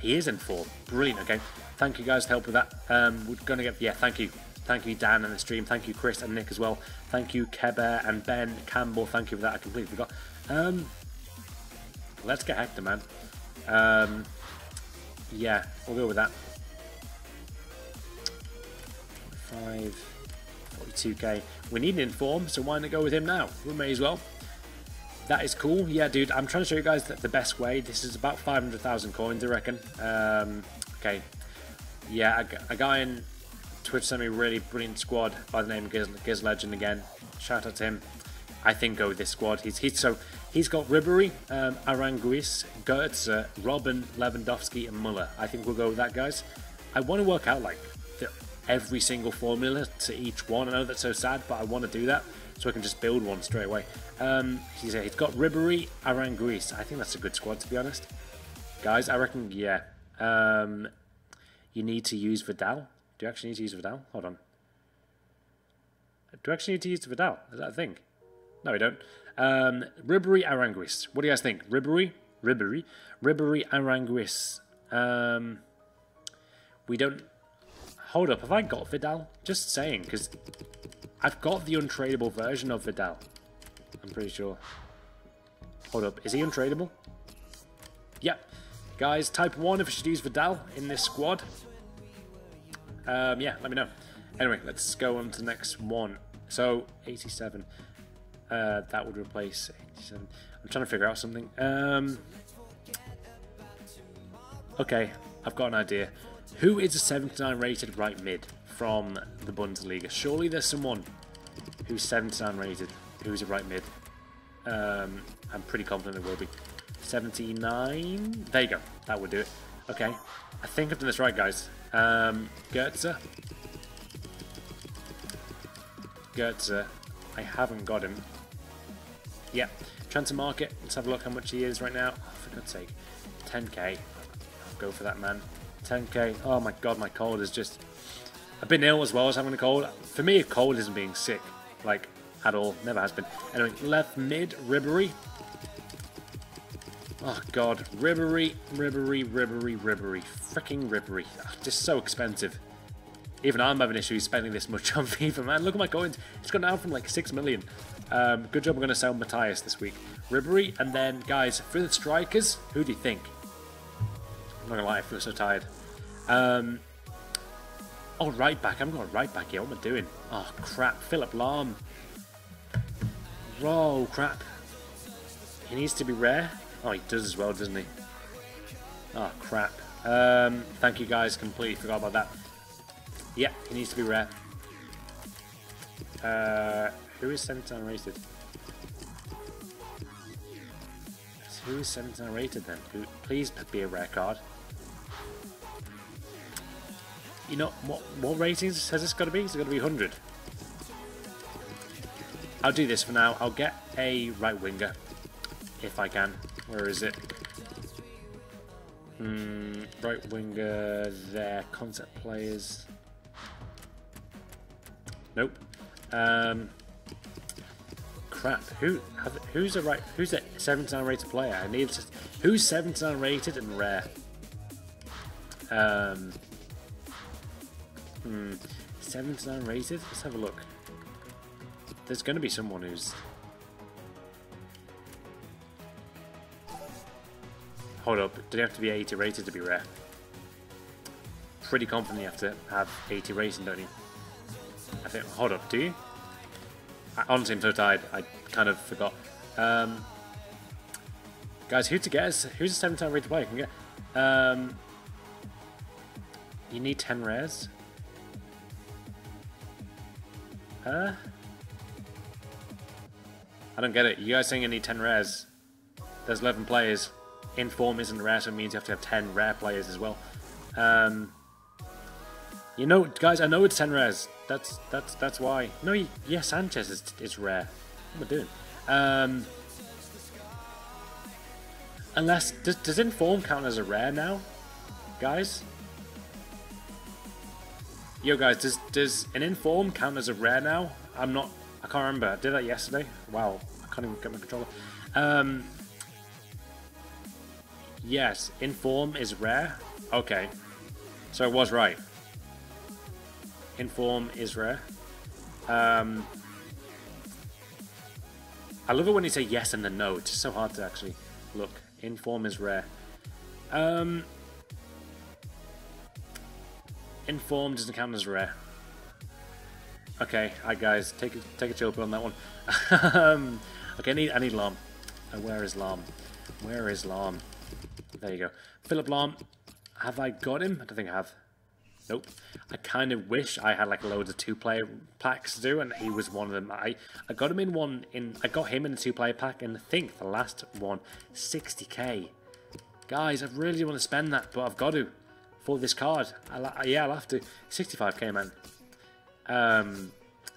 he is in form. Brilliant, okay. Thank you guys for help with that. Um, we're going to get, yeah, thank you. Thank you, Dan, and the stream. Thank you, Chris and Nick as well. Thank you, Keber and Ben Campbell. Thank you for that. I completely forgot. Um, let's get Hector, man. Um, yeah, we'll go with that. 5, 42k. We need an inform, so why not go with him now? We may as well. That is cool. Yeah, dude, I'm trying to show you guys the best way. This is about 500,000 coins, I reckon. Um, okay, yeah, a, a, guy in Twitch sent me a really brilliant squad by the name of Giz, Giz Legend again. Shout out to him. I think go with this squad. He's he's so he's got Ribery, um, Aranguiz, Goetze, Robben, Lewandowski, and Muller. I think we'll go with that, guys. I want to work out like the, every single formula to each one. I know that's so sad, but I want to do that so I can just build one straight away. Um, he's, he's got Ribery, Aranguiz. I think that's a good squad to be honest, guys. I reckon yeah. Um, you need to use Vidal. Do you actually need to use Vidal? Hold on. Do you actually need to use Vidal? Is that a thing? No, we don't. Um, Ribery Aranguiz. What do you guys think? Ribery? Ribery? Ribery Aranguiz. Um, we don't... Hold up, have I got Vidal? Just saying, because I've got the untradeable version of Vidal. I'm pretty sure. Hold up, is he untradeable? Yep. Guys, type 1 if I should use Vidal in this squad. Um, yeah, let me know. Anyway, let's go on to the next one. So, 87. Uh, that would replace 87. I'm trying to figure out something. Um, okay, I've got an idea. Who is a 79 rated right mid from the Bundesliga? Surely there's someone who's 79 rated who's a right mid. Um, I'm pretty confident it will be. 79. There you go. That would do it. Okay. I think I've done this right, guys. Um, Goetze. Goetze. I haven't got him. Yep. Transfer market. Let's have a look how much he is right now. Oh, for God's sake. 10k. I'll go for that, man. 10k. Oh my god, my cold is just... I've been ill as well as having a cold. For me, a cold isn't being sick. Like, at all. Never has been. Anyway, left mid, Ribery. Oh god, Ribery, Ribery, Ribery, Ribery, freaking Ribery. Oh, just so expensive. Even I'm having issues spending this much on FIFA, man. Look at my coins. It's gone down from like 6 million. Um, good job I'm going to sell Matthias this week. Ribery, and then, guys, for the strikers, who do you think? I'm not going to lie, I feel so tired. Um, oh, right back. I'm going right back here. What am I doing? Oh, crap. Philipp Lahm. Oh, crap. He needs to be rare. Oh, he does as well, doesn't he? Oh, crap. Um, thank you, guys. Completely forgot about that. Yeah, he needs to be rare. Uh, who is 17 rated? Who is 17 rated then? Please be a rare card. You know, what, what ratings has this got to be? Is it got to be 100? I'll do this for now. I'll get a right winger if I can. Where is it? Hmm, right winger there. Concept players. Nope. Um, crap. Who? Who's a right? Who's a 79 rated player? I need to. Who's 79 rated and rare? Um. Hmm. 79 rated. Let's have a look. There's going to be someone who's Hold up, do they have to be 80 rated to be rare? Pretty confident you have to have 80 rating, don't you? I think, hold up, do you? I, honestly, I'm so tired, I kind of forgot. Um, guys, who to get? Who's a 7 time rated player can get? Um, you need 10 rares? Huh? I don't get it. You guys saying I need 10 rares? There's 11 players. Inform isn't rare, so it means you have to have 10 rare players as well. Um, you know, guys, I know it's 10 rares. That's that's that's why. No, yeah, Sanchez is, is rare. What am I doing? Um, unless, does, does Inform count as a rare now? Guys? Yo, guys, does, does an Inform count as a rare now? I'm not, I can't remember. I did that yesterday. Wow, I can't even get my controller. Um, Yes, Inform is rare. Okay. So I was right. Inform is rare. Um, I love it when you say yes and then no. It's so hard to actually look. Inform is rare. Um, Inform doesn't count as rare. Okay, alright guys, take a, take a chill pill on that one. um, okay, I need, I need Lahm. Uh, where is Lahm? Where is Lahm? There you go. Philipp Lahm. Have I got him? I don't think I have. Nope. I kind of wish I had like loads of two-player packs to do, and he was one of them. I I got him in one in. I got him in a two-player pack, and I think the last one, 60k. Guys, I really want to spend that, but I've got to for this card. I, yeah, I'll have to. 65k, man. Um,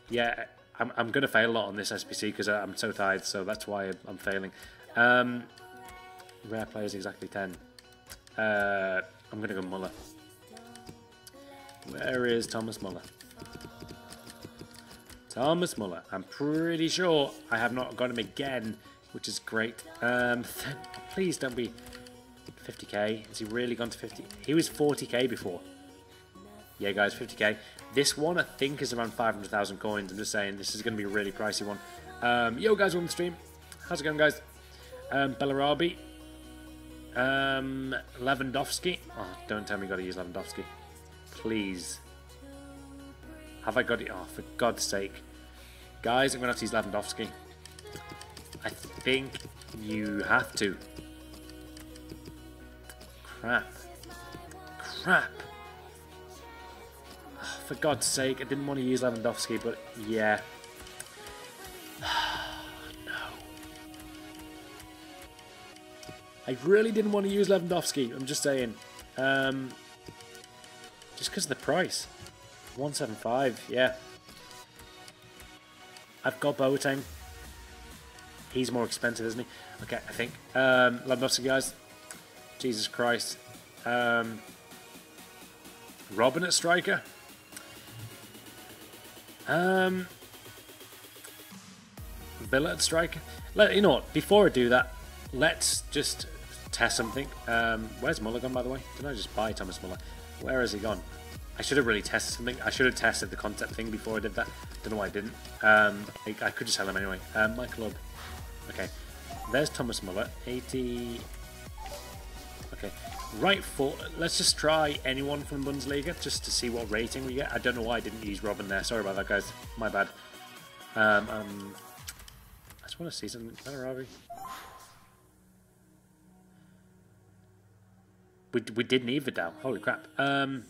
yeah, I'm I'm gonna fail a lot on this SBC because I'm so tired, so that's why I'm failing. Um, Rare players exactly 10. Uh, I'm going to go Muller. Where is Thomas Muller? Thomas Muller. I'm pretty sure I have not got him again, which is great. Um, please don't be 50k. Has he really gone to 50? He was 40k before. Yeah, guys, 50k. This one, I think, is around 500,000 coins. I'm just saying, this is going to be a really pricey one. Um, yo, guys, on the stream. How's it going, guys? Um, Bellarabi, um, Lewandowski. Oh, don't tell me you got to use Lewandowski. Please. Have I got it? Oh, for God's sake. Guys, I'm going to have to use Lewandowski. I think you have to. Crap. Crap. Oh, for God's sake, I didn't want to use Lewandowski, but yeah. No. I really didn't want to use Lewandowski. I'm just saying. Um, just because of the price. 175, yeah. I've got Boateng. He's more expensive, isn't he? Okay, I think. Um, Lewandowski, guys. Jesus Christ. Um, Robben at striker. Um, Villa at striker. Let, you know what? Before I do that, let's just test something. Um, where's Muller gone, by the way? Did I just buy Thomas Muller? Where has he gone? I should have really tested something. I should have tested the concept thing before I did that. Don't know why I didn't. Um, I, I, could just tell him anyway. Um, my club. Okay. There's Thomas Muller. 80... Okay, right foot. Let's just try anyone from Bundesliga just to see what rating we get. I don't know why I didn't use Robben there. Sorry about that, guys. My bad. Um, um, I just want to see something. Bellarabi. We, we we did need Vidal. Holy crap. Um,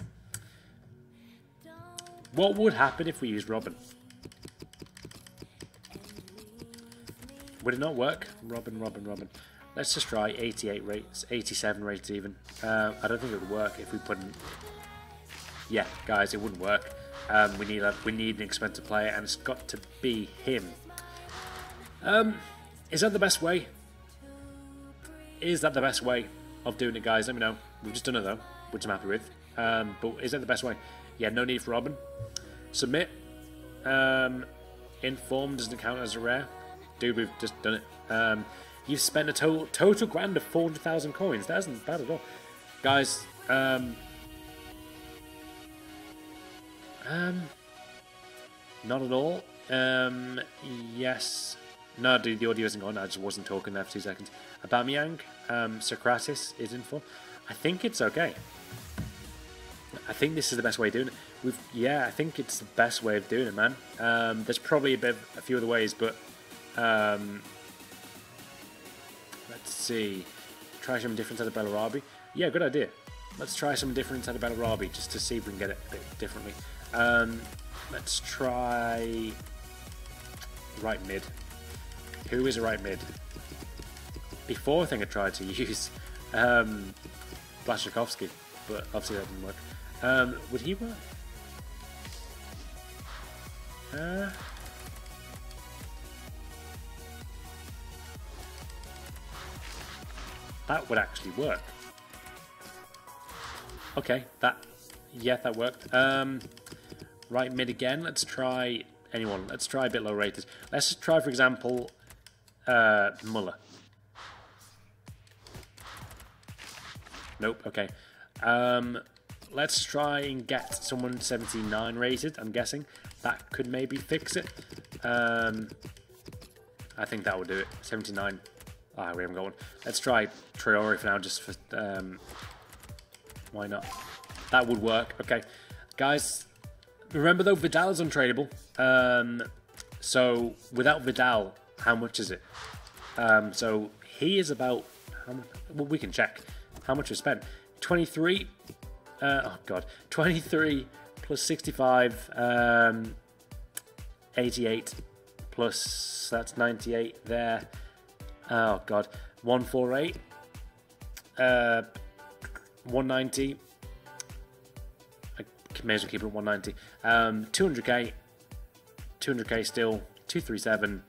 what would happen if we used Robben? Would it not work? Robben, Robben, Robben. Let's just try 88 rates, 87 rates even. Uh, I don't think it would work if we put in... Yeah, guys, it wouldn't work. Um, we need a, we need an expensive player, and it's got to be him. Um, is that the best way? Is that the best way of doing it, guys? Let me know. We've just done it though, which I'm happy with. Um, but is that the best way? Yeah, no need for Robben. Submit. Um, inform doesn't count as a rare. Dude, we've just done it. Um, you've spent a total total grand of 400,000 coins. That isn't bad at all. Guys, um, um, not at all. Um, yes. No, dude, the audio isn't on. I just wasn't talking there for two seconds. Aubameyang, um, Sokratis is in for. I think it's okay. I think this is the best way of doing it. We've, yeah, I think it's the best way of doing it, man. Um, there's probably a bit, a few other ways, but um, let's see. Try something different out of Bellarabi. Yeah, good idea. Let's try something different out of Bellarabi just to see if we can get it a bit differently. Um, let's try right mid. Who is a right mid? Before I think I tried to use um, Blaszczykowski, but obviously that didn't work. Um, would he work? Uh, that would actually work. Okay, that, yeah, that worked. Um, right mid again, let's try anyone. Let's try a bit low rated. Let's try, for example, uh, Muller. Nope, okay. Um, let's try and get someone 79 rated, I'm guessing. That could maybe fix it. Um, I think that will do it. 79. Ah, we haven't got one. Let's try Traore for now, just for... Um, why not? That would work. Okay. Guys, remember though, Vidal is untradeable. Um, so, without Vidal, how much is it? Um, so, he is about... How much, well, we can check how much we spent. 23 uh, oh god, 23 plus 65, um, 88 plus that's 98 there. Oh god, 148, uh, 190. I may as well keep it at 190. Um, 200k, 200k still, 237,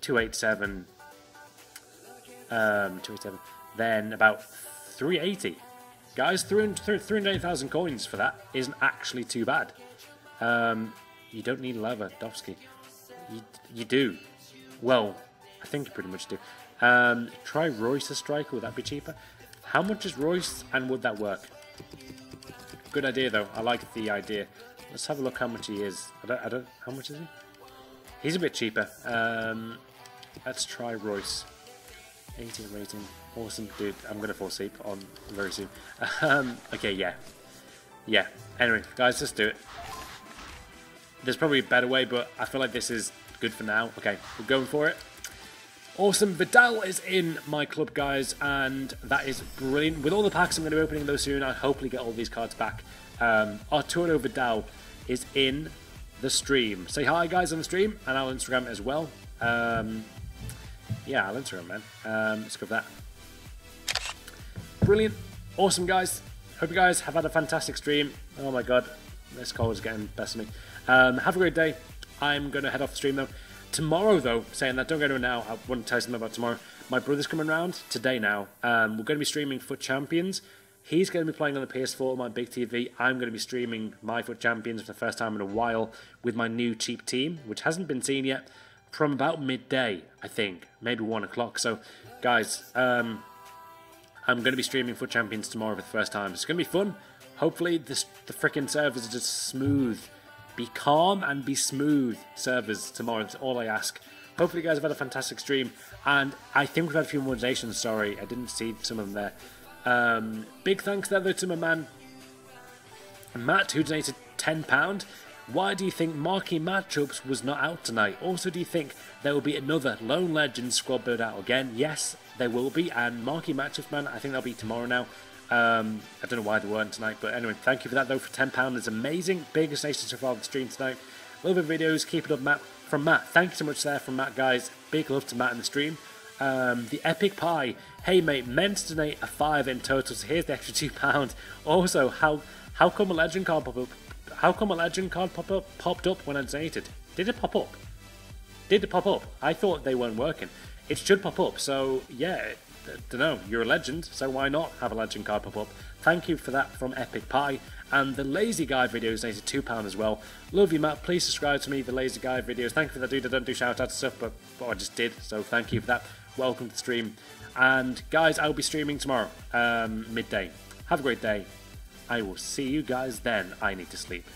287, um, 287. Then about 380. Guys, 380,000 coins for that isn't actually too bad. Um, you don't need Lewandowski. You, you do. Well, I think you pretty much do. Um, try Reus as striker, would that be cheaper? How much is Reus and would that work? Good idea though, I like the idea. Let's have a look how much he is. I don't, I don't, how much is he? He's a bit cheaper. Um, let's try Reus. 18 rating. Awesome, dude. I'm to fall asleep on very soon. Um, okay, yeah. Yeah. Anyway, guys, let's do it. There's probably a better way, but I feel like this is good for now. Okay, we're going for it. Awesome. Vidal is in my club, guys, and that is brilliant. With all the packs I'm going to be opening those soon, I'll hopefully get all these cards back. Um, Arturo Vidal is in the stream. Say hi, guys, on the stream, and I'll Instagram as well. Um, yeah, I'll enter him, man. Um, let's go for that. Brilliant. Awesome, guys. Hope you guys have had a fantastic stream. Oh my god, this call is getting best of me. Um, have a great day. I'm going to head off the stream though. Tomorrow, though, saying that, don't go it now. I want to tell you something about tomorrow. My brother's coming around today now. Um, we're going to be streaming FUT Champions. He's going to be playing on the PS4 on my big TV. I'm going to be streaming my FUT Champions for the first time in a while with my new cheap team, which hasn't been seen yet, from about midday, I think, maybe one o'clock. So, guys, um, I'm going to be streaming FUT Champions tomorrow for the first time. It's going to be fun. Hopefully, this, the freaking servers are just smooth be calm and be smooth servers tomorrow. That's all I ask. Hopefully, you guys have had a fantastic stream. And I think we've had a few more donations. Sorry, I didn't see some of them there. Um, big thanks there though to my man Matt who donated £10. Why do you think Marquee Matchups was not out tonight? Also, do you think there will be another Loan Legends squad build out again? Yes, there will be. And Marquee Matchups, man, I think that'll be tomorrow now. Um, I don't know why they weren't tonight, but anyway, thank you for that though for £10. It's amazing. Biggest nation so far the stream tonight. Love the videos. Keep it up, Matt. From Matt. Thank you so much there from Matt, guys. Big love to Matt in the stream. Um, the Epic Pie. Hey, mate, meant to donate a five in total, so here's the extra £2. Also, how how come a legend card pop up? How come a legend card pop up popped up when I donated? Did it pop up? Did it pop up? I thought they weren't working. It should pop up. So yeah, don't know. You're a legend, so why not have a legend card pop up? Thank you for that from Epic Pie. And the Lazy Guide videos donated £2 as well. Love you, Matt. Please subscribe to me, the Lazy Guy videos. Thank you for that, dude. I don't do shout and stuff, but, but I just did. So thank you for that. Welcome to the stream. And guys, I'll be streaming tomorrow, um, midday. Have a great day. I will see you guys then. I need to sleep.